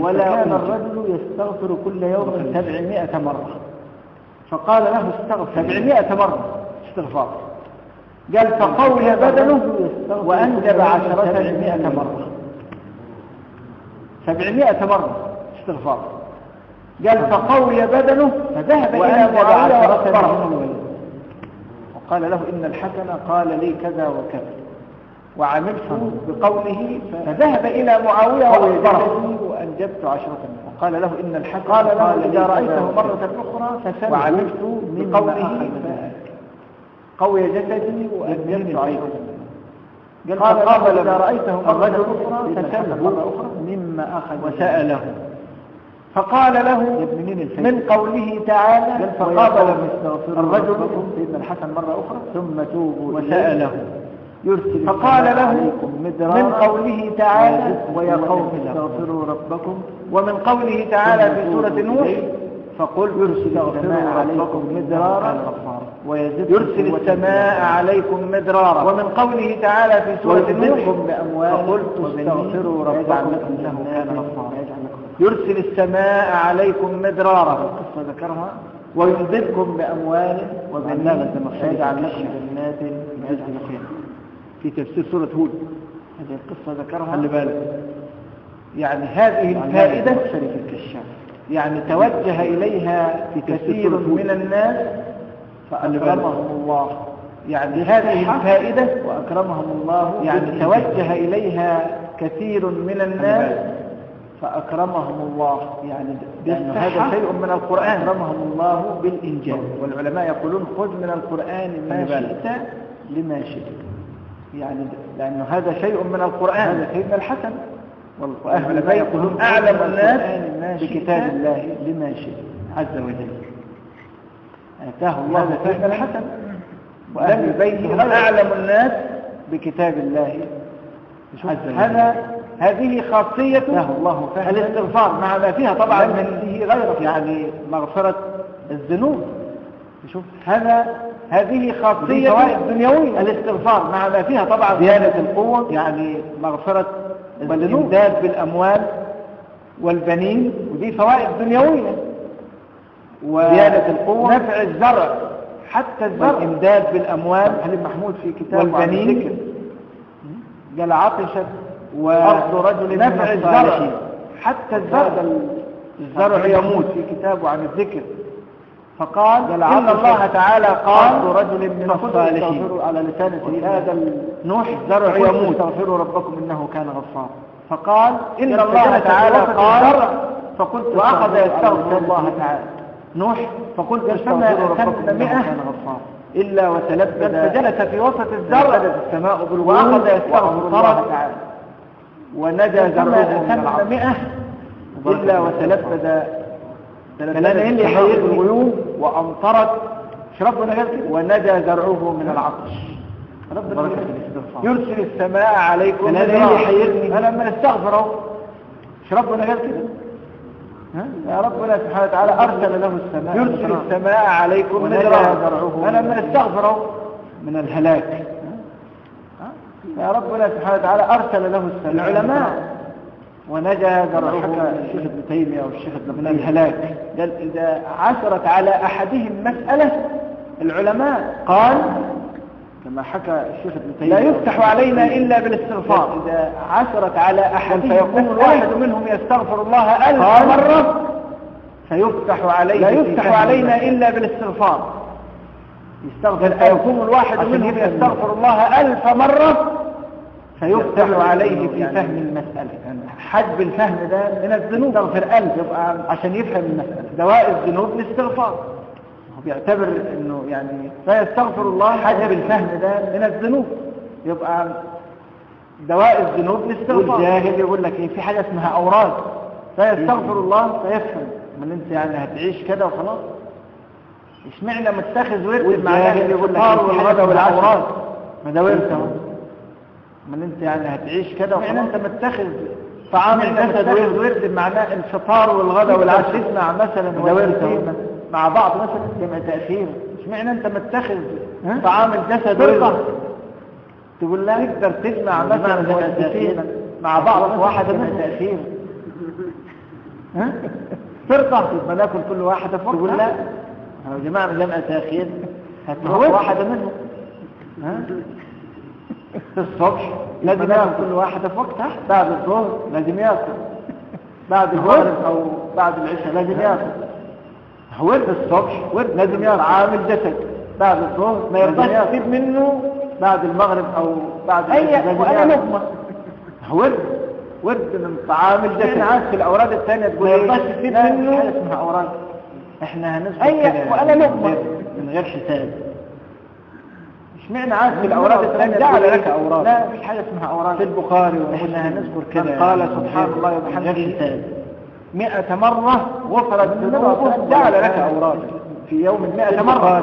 ولا كان الرجل يستغفر كل يوم سبعمائة مرة. فقال له استغفر سبعمائة مرة. استغفار قال فقوي بدنه وأنجب عشرة سبعمائة مرة. سبعمائة. مرة. استغفار قال فقوي بدنه فذهب إلى معاوية وأخبره وقال له إن الحسن قال لي كذا وكذا. وعملت بقوله فذهب إلى معاوية وأخبره. وأنجبت عشرة وقال له إن الحسن قال له إذا رأيته مرة أخرى فسمع وعملت بقوله قوي جسدي وأنجبت عشرة قال قابل إذا رأيته مرة أخرى أخرى مما أخذ وسأله. فقال له من قوله تعالى فقابل الرجل سيدنا الحسن مرة أخرى. ثم توبوا وسأله. يرسل فقال له من قوله تعالى ويا قوم استغفروا ربكم. ومن قوله تعالى في سورة نوح فقل يرسل السماء عليكم مدرارا يرسل السماء عليكم مدرارا ومن قوله تعالى في سورة نوح فقل استغفروا ربكم. انه كان غفارا يرسل السماء عليكم مدرارا القصة ذكرها. ويمددكم بأموال وبنين. ويجعل لكم جنات. من في تفسير سورة هود. هذه القصة ذكرها. خلي بالك. يعني هذه الفائدة شريف الكشاف. يعني توجه إليها في كثير من الناس فأكرمهم الله. يعني هذه الفائدة وأكرمهم الله يعني توجه إليها كثير من الناس فأكرمهم الله. يعني لأن هذا شيء من القرآن. أكرمهم الله بالإنجاز والعلماء يقولون خذ من القرآن ما شئت لما شئت. يعني لأنه هذا شيء من القرآن. هذا سيدنا الحسن. وأهل العلماء يقولون أعلم الناس بكتاب الله لما شئت. عز وجل. آتاه الله سيدنا الحسن. وأهل البيت أعلم الناس بكتاب الله. عز وجل. هذا هذه خاصية له الله الاستغفار. مع ما فيها طبعا من غيره. يعني مغفرة الذنوب. شوف هذا هذه خاصية فوائد دنيوية. الاستغفار مع ما فيها طبعا زيادة القوة. يعني مغفرة والإمداد بالأموال والبنين. ودي فوائد دنيوية. زيادة القوة. نفع الزرع. حتى الزرع. والإمداد بالأموال. حليم محمود في كتاب والبنين. قال عطشت وأرض رجل نفع الزرع. حتى الزرع. الزرع يموت. في كتابه عن الذكر. فقال إن الله تعالى قال رجل من الصالحين. على لسان هذا نوح الزرع يموت استغفروا ربكم إنه كان غفارا فقال إن الله تعالى قال فقلت وأخذ يستغفر الله تعالى. نوح فقلت فما أتمت مئة إلا وتلبد فجلس في وسط الزرع. السماء وأخذ يستغفر الله تعالى. ونجا زرعه من العصر مئة. إلا وتلبد فلان اللي حيرني الغيوم وأمطرت مش ربنا قال كده ونجا زرعه من العطش. يرسل السماء عليكم فلان اللي حيرني أنا لما نستغفر أهو. مش ربنا قال كده ها؟ يا ربنا سبحانه وتعالى أرسل له السماء يرسل السماء عليكم مدرارا. زرعه أنا لما نستغفر أهو. من الهلاك؟ يا ربنا سبحانه وتعالى أرسل له السماء. العلماء. ونجا زرعه الشيخ ابن تيمية والشيخ ابن من الهلاك. قال إذا عثرت على أحدهم مسألة العلماء قال كما حكى الشيخ ابن تيمية لا يفتح علينا إلا بالاستغفار. إذا عثرت على أحدهم فيقوم الواحد منهم يستغفر الله ألف مرة فيفتح عليه لا يفتح علينا. إلا بالاستغفار. يستغفر فيقوم الواحد منهم يستغفر الله ألف مرة فيفتح عليه في يعني. فهم المسألة. حجب الفهم ده من الذنوب. يستغفر ألف يبقى عشان يفهم المسألة دواء الذنوب الاستغفار. هو بيعتبر إنه يعني فيستغفر الله حجب الفهم ده من الذنوب. يبقى دواء الذنوب الاستغفار. والجاهل يقول لك إيه؟ في حاجة اسمها أوراد فيستغفر الله فيفهم من أنت يعني هتعيش كده وخلاص. اشمعنى متخذ ورد معناه يقول لك والعشاء والعشاء. ما ده ورد أهو. من أنت يعني هتعيش كده وخلاص. أنت متخذ طعام الجسد ورد ورد معناه الفطار والغدا والعشاء. تسمع مثلا ورد مع بعض مثلا جمع تأثير اشمعنى أنت متخذ؟ طعام الجسد. ورد تقول لا تقدر تسمع مثلا تأثير. مع بعض واحد من تأثير ها؟ فرقة. يبقى ناكل كل واحدة فوق تقول لا. يا جماعة جمع تأخير. [laughs] هتروح واحدة منهم. ها؟ الصبح لازم ياكل. كل واحدة في وقتها بعد الظهر لازم ياكل. بعد [laughs] المغرب أو بعد العشاء لازم ياكل. ورد الصبح ورد لازم ياكل. عامل جسد. بعد الظهر ما يرضاش يسيب منه. بعد المغرب أو بعد العشاء ياكل. لقمة ورد. ورد من طعام الجسد. في الاوراد الثانية تقول ما إيه؟ يرضاش يسيب لا، منه. حاجة اسمها اوراد إحنا وأنا من لقمة. غير- من غير حساب. اشمعنى في الاوراد الثانية جعل لك؟ أوراد. لا مفيش حاجة اسمها اوراد في البخاري إحنا هنذكر كده. قال سبحان الله وبحمده 100 مرة غفرت ذنوبه جعل لك أوراد في يوم 100 مرة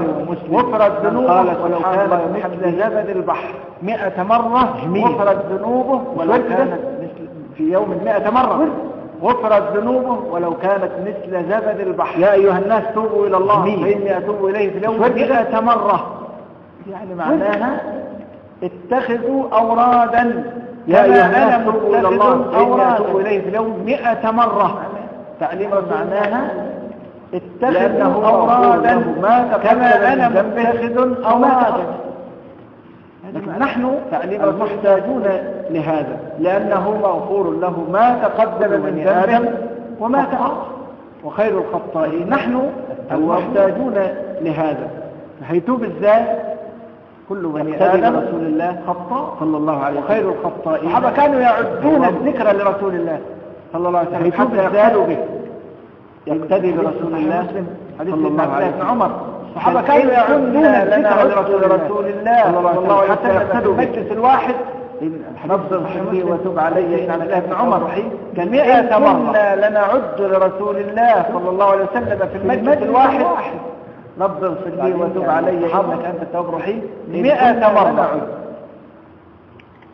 غفرت ذنوبه ولو كانت مثل زبد البحر. 100 مرة غفرت ذنوبه ولو كانت في يوم 100 مرة غفرت ذنوبه ولو كانت مثل زبد البحر. يا أيها الناس توبوا إلى الله. فإني أتوب إليه في اليوم 100 مرة. يعني معناها اتخذوا أورادا يا أيها الناس إلى الله. أورادا. إليه اليوم 100 مرة. تعليم معناها اتخذوا لأنه أورادا كما أنا متخذ أورادا. لكن نحن محتاجون لهذا. لأنه مغفور له ما تقدم من ذنبه وما تأخر. وخير الخطائين. نحن المحتاجون لهذا. هيتوب إزاي كل بني آدم رسول الله خطاء صلى الله عليه وسلم. وخير الخطائين. الصحابة كانوا يعدون الذكر لرسول الله صلى الله عليه وسلم. حتى يقتدوا به. يقتدي برسول الله صلى الله عليه وسلم. عمر. الصحابة كانوا يعدون الذكر لرسول الله صلى الله عليه وسلم. حتى يقتدوا به المجلس الواحد نفضل حمدي وتب علي إن الله بن عمر. كان مئة مرة. كنا لنعد لرسول الله صلى الله عليه وسلم في المجلس الواحد. نفضل صلي وتب علي إنك أنت التواب الرحيم. مئة مرة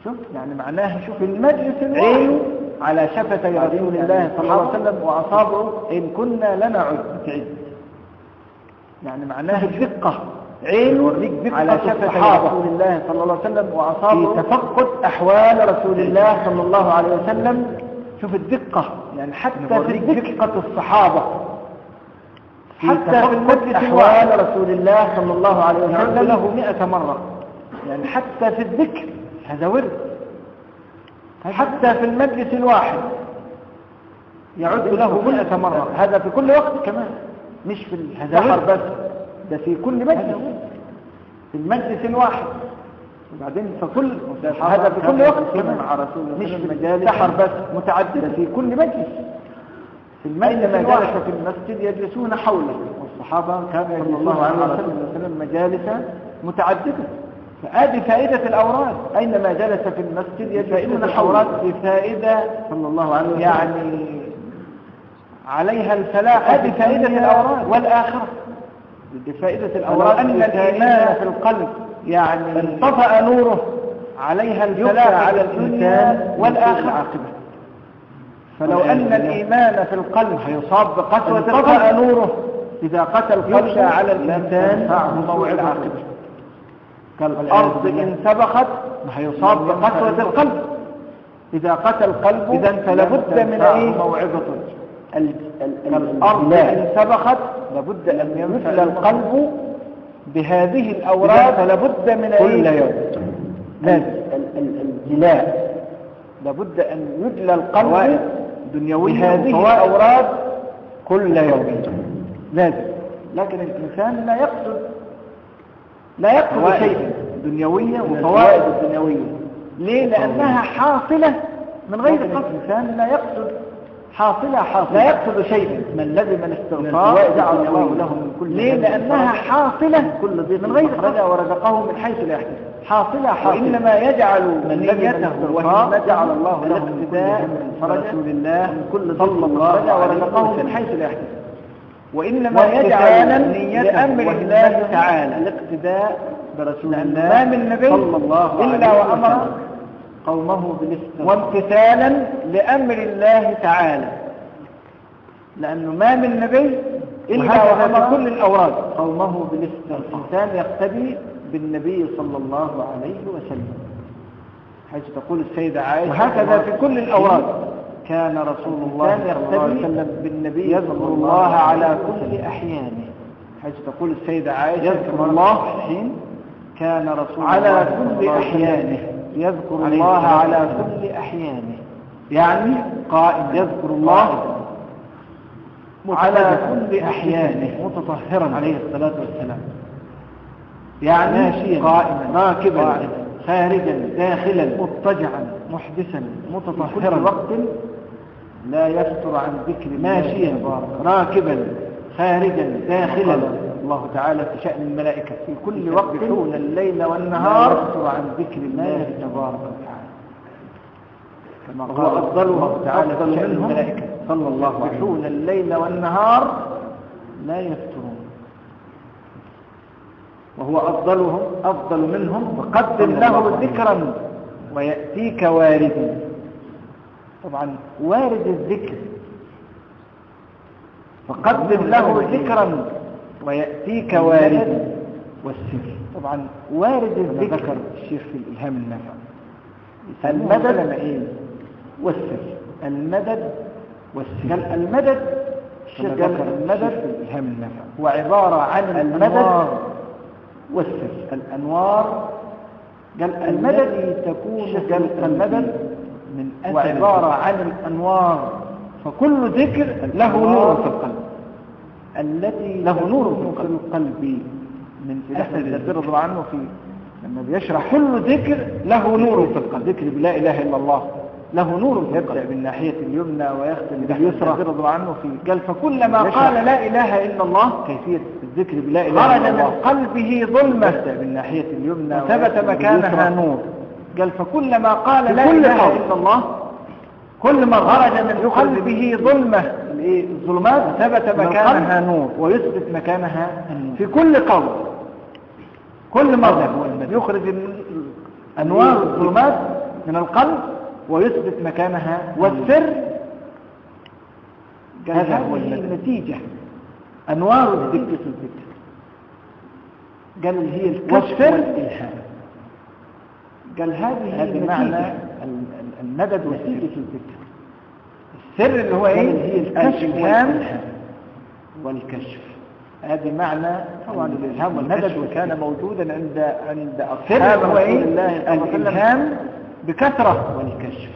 شوف يعني معناها شوف المجلس الواحد على شفتي رسول الله صلى الله عليه وسلم وأصابعه إن كنا لنعد يعني معناها الدقة علم على شفة رسول الله صلى الله عليه وسلم وأصابه في تفقد أحوال رسول الله صلى الله عليه وسلم. شوف الدقة. يعني حتى في دقة الصحابة. حتى في المجلس أحوال رسول الله صلى الله عليه وسلم. له مئة مرة. يعني حتى في الذكر. هذا ورد. حتى في المجلس الواحد. يعد له مئة مرة. هذا في كل وقت كمان. مش في السحر بس. ده في كل مجلس. في المجلس الواحد. وبعدين فكل هذا في كل وقت كمان. مع رسول الله مش في السحر بس. متعددة في كل مجلس. في المجلس ما جلس في المسجد يجلسون حوله. والصحابة على رسول الله وسلم. مجالس متعددة. فهذه فائدة الأوراد. أينما جلس في المسجد يجلسون حوله. في فائدة صلى الله عليه وسلم. يعني عليها الفلاح. هذه فائدة الأوراد. والآخرة. بفائدة الأوراد. أن الإيمان في القلب. يعني انطفأ نوره. عليها الفلاح على الإنسان والآخرة. فلو أن الإيمان في القلب هيصاب بقسوة القلب نوره إذا قتل القلب على الإنسان موعد العاقبة. كالأرض إن سبخت هيصاب بقسوة القلب. إذا قتل القلب إذا فلابد من أي موعظة الأرض إن سبخت لابد أن يمثل القلب بهذه الأوراد فلابد من كل يوم. لازم الجلاء. لابد أن يجلى القلب دنيوية بهذه الأوراد كل يوم. لازم. لكن الإنسان لا يقصد لا يقصد شيئا. دنيوية وفوائد الدنيوية. ليه؟ لأنها حاصلة من غير قصد. الإنسان لا يقصد حاصلة حاصلة. لا يقصد شيئا. من لزم الاستغفار جعل الله له من كل ليه؟ لأنها حاصلة من غير خرج ورزقه من حيث لا يحتسب حاصلة حاصلة. وإنما يجعل من نيته وهمة جعل الله له الاقتداء رسول الله من كل صلى الله ورزقه من حيث لا يحتسب وإنما يجعل لأمر الله تعالى. الاقتداء برسول الله ما من نبي صلى الله إلا وأمر قومه بالاستغفار وامتثالا لأمر الله تعالى. لأنه ما من نبي إلا وأمر كل الأوراد قومه بالاستغفار الإنسان يقتدي بالنبي صلى الله عليه وسلم حيث تقول السيدة عائشة وهكذا في كل الأوراد كان رسول الله صلى الله عليه وسلم بالنبي يذكر الله على كل أحيانه. حيث تقول السيدة عائشة يذكر الله حين كان رسول على كل أحيانه. يذكر الله على كل أحيانه. يعني قائم. يذكر الله على كل أحيانه. متطهرا. عليه الصلاة والسلام. يعني ماشيا قائما راكبا خارجا داخلا مضطجعا محدثا متطهرا وقت لا يفتر عن ذكر ماشيا راكبا خارجا داخلا. الله تعالى في شأن الملائكة في كل وقت يحون الليل والنهار. يفتر عن ذكر الله تبارك وتعالى. كما قال أفضله تعالى في شأن الملائكة صلى الله عليه وسلم. يحون الليل والنهار. لا يفترون وهو أفضلهم أفضل منهم. وقدم له ذكرا ويأتيك وارد. طبعا وارد الذكر. فقدم له ذكرا ويأتيك وارد. والسر. طبعا وارد الذكر. ذكر الشيخ في الإلهام النفع المدد والسر. المدد والسر. المدد. قال المدد في الإلهام النفع هو عبارة عن المدد والسر. الأنوار المدد تكون المدد من وعبارة عن الأنوار. فكل ذكر له نور في القلب. التي له نور في القلب. من أحسن الذكر رضي عنه في لما بيشرح كل ذكر له نور في القلب. ذكر بلا إله إلا الله. له نور في القلب بالناحية اليمنى ويختم باليسرى رضي عنه في قال فكلما قال لا إله إلا الله كيفية الذكر بلا إله إلا الله. خرج من قلبه ظلمة بالناحية اليمنى وثبت مكانها نور قال فكلما قال لا إله إلا الله كل ما خرج من قلبه ظلمة. الظلمات ثبت مكانها نور. ويثبت مكانها النور. في كل قول. كل مرة يخرج أنوار الظلمات من القلب ويثبت مكانها والسر هذا هو النتيجة. أنوار الذكر في الذكر قال هي الكشف والإلهام. قال هذه هذه معنى معنى ال- ال- المدد والسر نتيجة الذكر السر اللي هو إيه؟ هي الكشف الإلهام والإلهام. والكشف. هذه معنى طبعا الإلهام والندد كان موجودا عند عند أصحاب هو رسول الله صلى الله عليه وسلم. الإلهام. بكثرة والكشف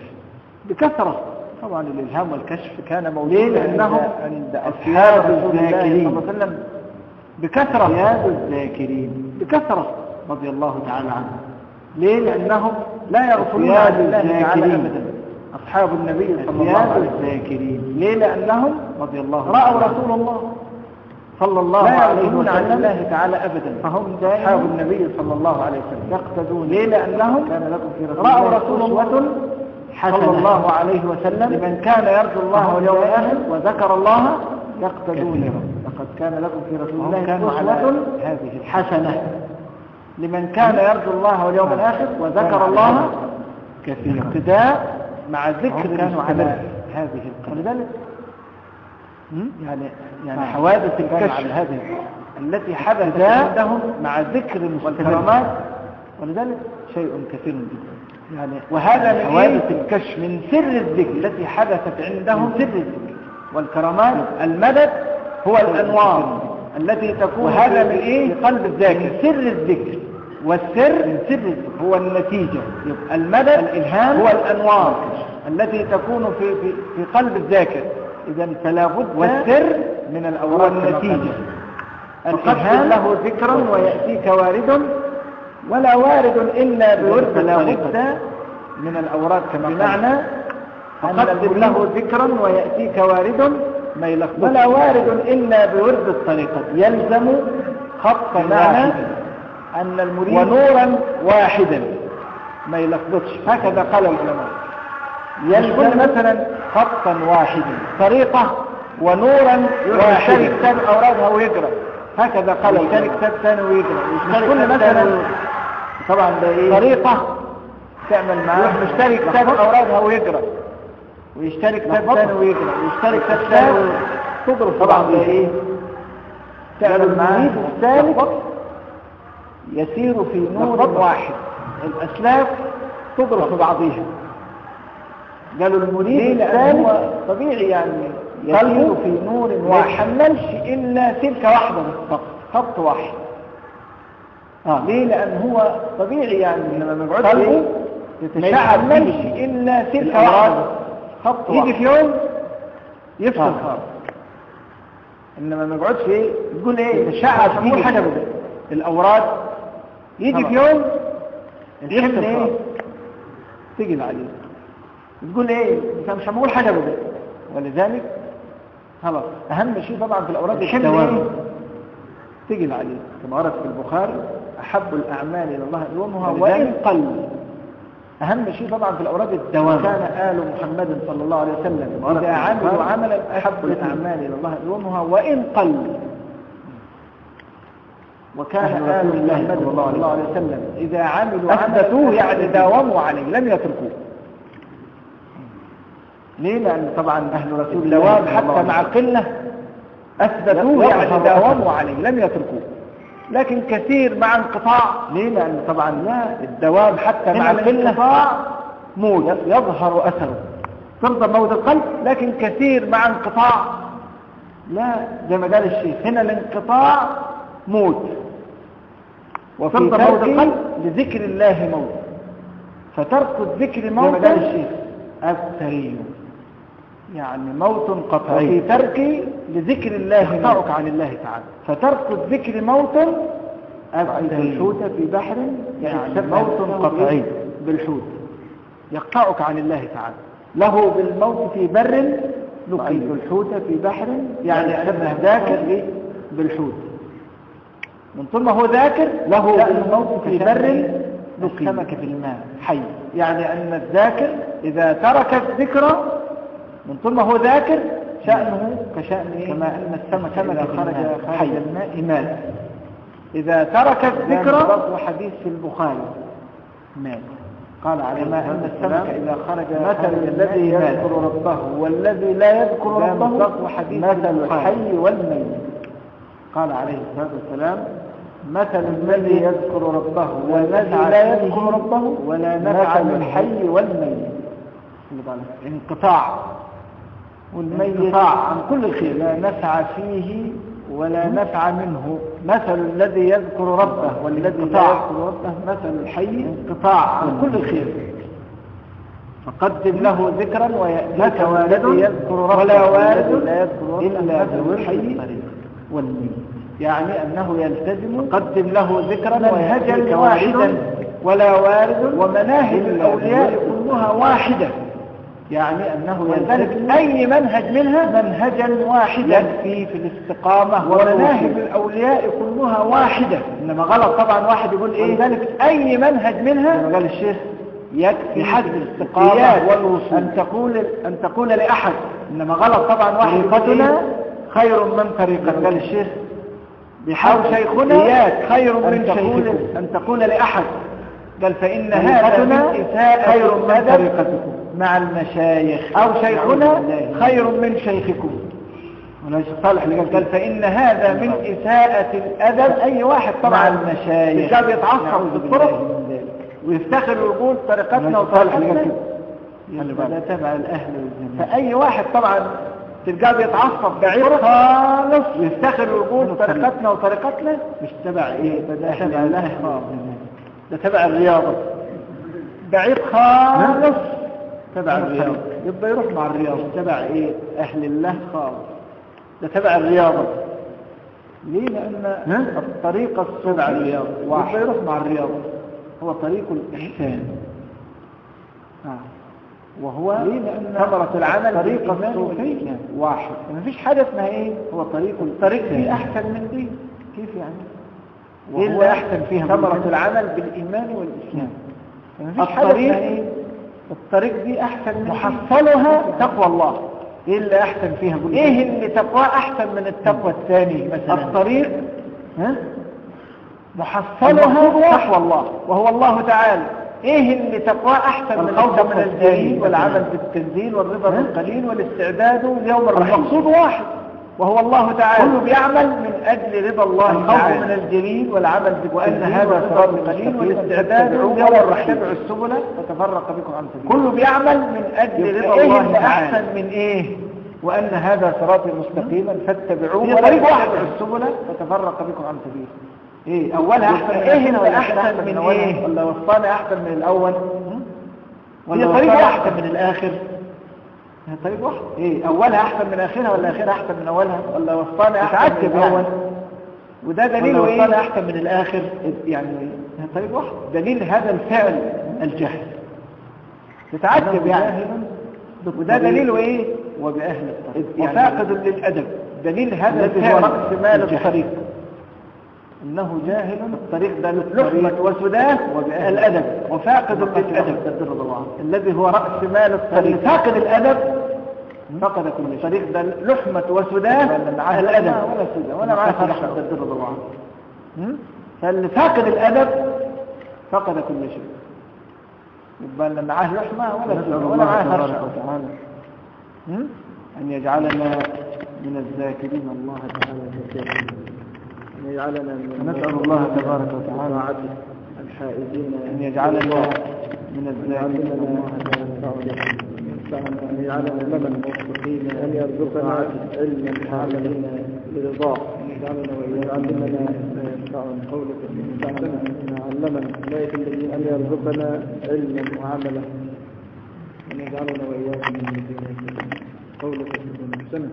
بكثرة. طبعا الإلهام والكشف كان موجودا لأنهم عند أصحاب الذاكرين. بكثرة. أصحاب الذاكرين. بكثرة. رضي الله تعالى عنهم. ليه؟ لأنهم لا يغفلون عن الله تعالى. أبدا. أصحاب النبي صلى الله عليه وسلم. الذاكرين. ليه؟ لأنهم رضي الله رأوا رسول الله. صلى الله لا عليه يغفلون عن وسلم الله تعالى أبدا. فهم أصحاب دائما النبي صلى الله عليه وسلم. يقتدون. ليه؟ لأنهم كان لكم في رسول رأوا الله رسول الله حسنة. صلى الله عليه وسلم. لمن كان يرجو الله واليوم الآخر وذكر الله يقتدون. لقد كان لكم في رسول الله أسوة هذه حسنة. لمن كان يرجو الله واليوم الآخر وذكر الله كثيرا اقتداء مع ذكر كانوا على. هذه القلب ولذلك يعني يعني نعم. حوادث الكشف على هذه التي حدثت اقتداء عندهم مع ذكر والكرامات ولذلك شيء كثير جدا. يعني وهذا من حوادث إيه؟ الكشف من سر الذكر التي حدثت عندهم سر الذكر. والكرامات المدد هو الأنوار التي تكون وهذا من؟ في قلب الذاكر. من سر الذكر. والسر من سر الذكر. هو النتيجة. المدد الإلهام هو الأنوار التي تكون في في في قلب الذاكر. إذا فلا بد والسر من الأوراق النتيجة. فقد له ذكرا ويأتيك وارد ولا وارد إلا بورد. فلا بد من الأوراد كما. بمعنى أن فقد المريد له ذكرا ويأتيك وارد ما يلخبط ولا وارد إلا بورد الطريقة. يلزم خطا بمعنى واحدا أن المريد ونورا واحدا. ما يلخبطش هكذا قال العلماء. يلزم مثلا خطا واحدا طريقة ونورا واحدا. يشتري كتاب أورادها ويقرأ هكذا قال يشتري كتاب ثاني ويقرأ يشتري كل مثلا طبعا ده إيه؟ طريقة تعمل معاه يروح مشتري كتاب. أورادها ويقرأ ويشتري كتاب. ثاني ويقرأ ويشتري كتاب ثاني تضرب طبعا ده إيه؟ تعمل معاه الثالث. يسير في نور. واحد. الأسلاف تضرب في بعضها قالوا المريد الثالث هو طبيعي يعني قلبه في نور ما واحد. يحملش إلا سلكة واحدة بالضبط خط واحد. آه. ليه؟ لأن هو طبيعي يعني. لما ما يقعدش قلبه ما يتشعب إلا سلكة الأوراد. واحدة خط يجي واحد. في يوم يفصل آه. خالص. إنما ما يقعدش إيه تقول إيه؟ يتشعب الحجب ده الأوراد. يجي. في يوم يفصل خالص. تجد عليه. تقول إيه؟ أنت مش هنقول حجب ده ولذلك خلاص أهم شيء طبعا في الاوراد الحمل الدوام تجد عليه كما ورد في البخاري أحب الأعمال إلى الله ولذلك وإن قل. أهم شيء طبعا في الاوراد الدوام كان آل محمد صلى الله عليه وسلم إذا عملوا عملا أحب. الأعمال. إلى الله ادومها وإن قل. وكان آل محمد صلى الله عليه وسلم. إذا عملوا عملا يعني يعني داوموا عليه لم يتركوه. ليه؟ لأن طبعا أهل رسول الله حتى مع قلة أثبتوه يعني. داوموا عليه لم يتركوه. لكن كثير مع انقطاع. ليه؟ لأن طبعا لا الدوام حتى مع القلة موت يظهر أثره. ترضى موت القلب لكن كثير مع انقطاع. لا زي ما قال الشيخ هنا الانقطاع موت وفي موت القلب. لذكر الله موت فترك الذكر زي ما موت قال الشيخ أبتري يعني موت وفي قطعي ترك لذكر الله يقطعك. عن الله تعالى. فترك الذكر موت أبعد الحوت في بحر يعني يحسب موت قطعي. بالحوت. يقطعك عن الله تعالى. له بالموت في بر لقي. رأيت الحوت في بحر يعني يعني أنه ذاكر بالحوت. من طول ما هو ذاكر له لا، بالموت في بر لقي. السمك في الماء. حي. يعني أن الذاكر إذا ترك الذكر من طول ما هو ذاكر شأنه كشأن إيه؟ كما أن السمك إذا خرج. خارج حي. الماء مات إذا ترك الذكر ذكر حديث في البخاري مات قال عليه كما أن السمك إذا خرج مثل الذي يذكر ربه والذي لا يذكر ربه مثل. الحي والميت قال عليه الصلاة والسلام مثل الذي يذكر ربه والذي لا يذكر ربه ولا نفع الحي والميت انقطاع والميت عن كل الخير. لا نفع فيه ولا نفع منه. مثل الذي يذكر ربه والذي لا يذكر ربه مثل الحي انقطاع. عن كل الخير. فقدم له ذكرا ويأتيك والد يذكر ربه ولا والد لا يذكر إلا ذو الحي والميت. يعني أنه يلتزم قدم له ذكرا منهجا واحدا. ولا والد ومناهج الأولياء كلها واحدة. يعني أنه يلتزم أي منهج منها؟ منهجا واحدا. يكفي في الاستقامة ومناهج الأولياء كلها واحدة. إنما غلط طبعا واحد يقول إيه؟ ذلك أي منهج منها؟ قال الشيخ يكفي حد الاستقامة والوصول. أن تقول, أن تقول لأحد إنما غلط طبعا واحد طريقتنا خير من طريقة قال الشيخ أو شيخنا خير من تقول أن تقول لأحد. قال فإن هذا من إساءة خير من طريقتكم. مع المشايخ. أو شيخنا خير من شيخكم. ولا شيخ صالح اللي قال فإن هذا من إساءة الأدب. أي واحد طبعا مع المشايخ. كان يتعصب في الطرق ويفتخر ويقول طريقتنا وطريقتنا. هذا تبع الأهل والزمان فأي واحد طبعا تلقاه بيتعصب بعيد خالص. ويفتخر ويقول طريقتنا وطريقتنا. مش تبع إيه؟ ده تبع الله خالص ده تبع الرياضة. بعيد خالص. تبع الرياضة يبقى يروح مع الرياضة تبع إيه؟ أهل الله خالص. ده تبع الرياضة ليه؟ لأن الطريقة تبع الرياضة يبقى يروح مع الرياضة هو طريق الإحسان آه. وهو ثمرة العمل طريقة الصوفية واحد. ما فيش حاجة اسمها إيه؟ هو طريق الطريق دي أحسن من دي. كيف يعني؟ إيه اللي أحسن فيها ثمرة العمل بالإيمان والإسلام. ما فيش حاجة اسمها إيه؟ الطريق دي أحسن من محصلها تقوى الله. إيه اللي أحسن فيها؟ قول إيه اللي تقوى أحسن من التقوى الثاني مثلا؟ الطريق. ها؟ محصلها تقوى الله. وهو الله تعالى. إيه اللي تقوى أحسن من الخوف من الجليل والعمل بالتنزيل والرضا بالقليل والاستعداد ليوم الرحيم. المقصود واحد. وهو الله تعالى. كله بيعمل من أجل رضا الله الخوف من الجليل والعمل وأن هذا الرضا بالقليل والاستعداد ليوم الرحيم اتبعوا السبل. فتفرق بكم عن سبيل كله بيعمل من أجل رضا الله تعالى. احسن من إيه؟ وأن هذا صراطي مستقيما فاتبعوه ولا تتبعوا السبل. فتفرق بكم عن سبيله. إيه اولها أحسن إيه اللي أحسن من إيه؟ ولا وسطاني أحسن من الأول؟ ولا طريق أحسن من الآخر؟ طريق واحد. إيه أولها أحسن من آخرها ولا آخرها أحسن من أولها؟ ولا وسطاني أحسن من الأول وده دليل إيه؟ وسطاني أحسن من الآخر؟ يعني هي طريق واحد. دليل هذا الفعل الجهل. تتعجب يعني. وده دليله إيه؟ وبأهل الطريق. يعني. وفاقد للأدب. دليل هذا الفعل رأس مال الطريق. إنه جاهل الطريق ده لحمة وسداه الأدب. وفاقد للادب الذي هو رأس مال الطريق. فاقد الأدب. فقد كل شيء. الطريق ده لحمة وسداه الأدب. ولا سداه ولا معاه الله فاللي فاقد الأدب فقد كل شيء. يبقى اللي معاه لحمة ولا سداه ولا معاه فرحة أن يجعلنا من الذاكرين. الله تعالى. أن يجعلنا من نسأل الله تبارك وتعالى الحائزين. أن يجعلنا من الذاكرين الله أن يجعلنا لمن موفقين أن يرزقنا علما حاملين لرضاه أن يجعلنا ويعلمنا قولك علمنا لا الذين أن يرزقنا علما وعملا. أن يجعلنا وإياكم من الذين قولك سنة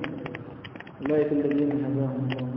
لا الذين هداهم الله.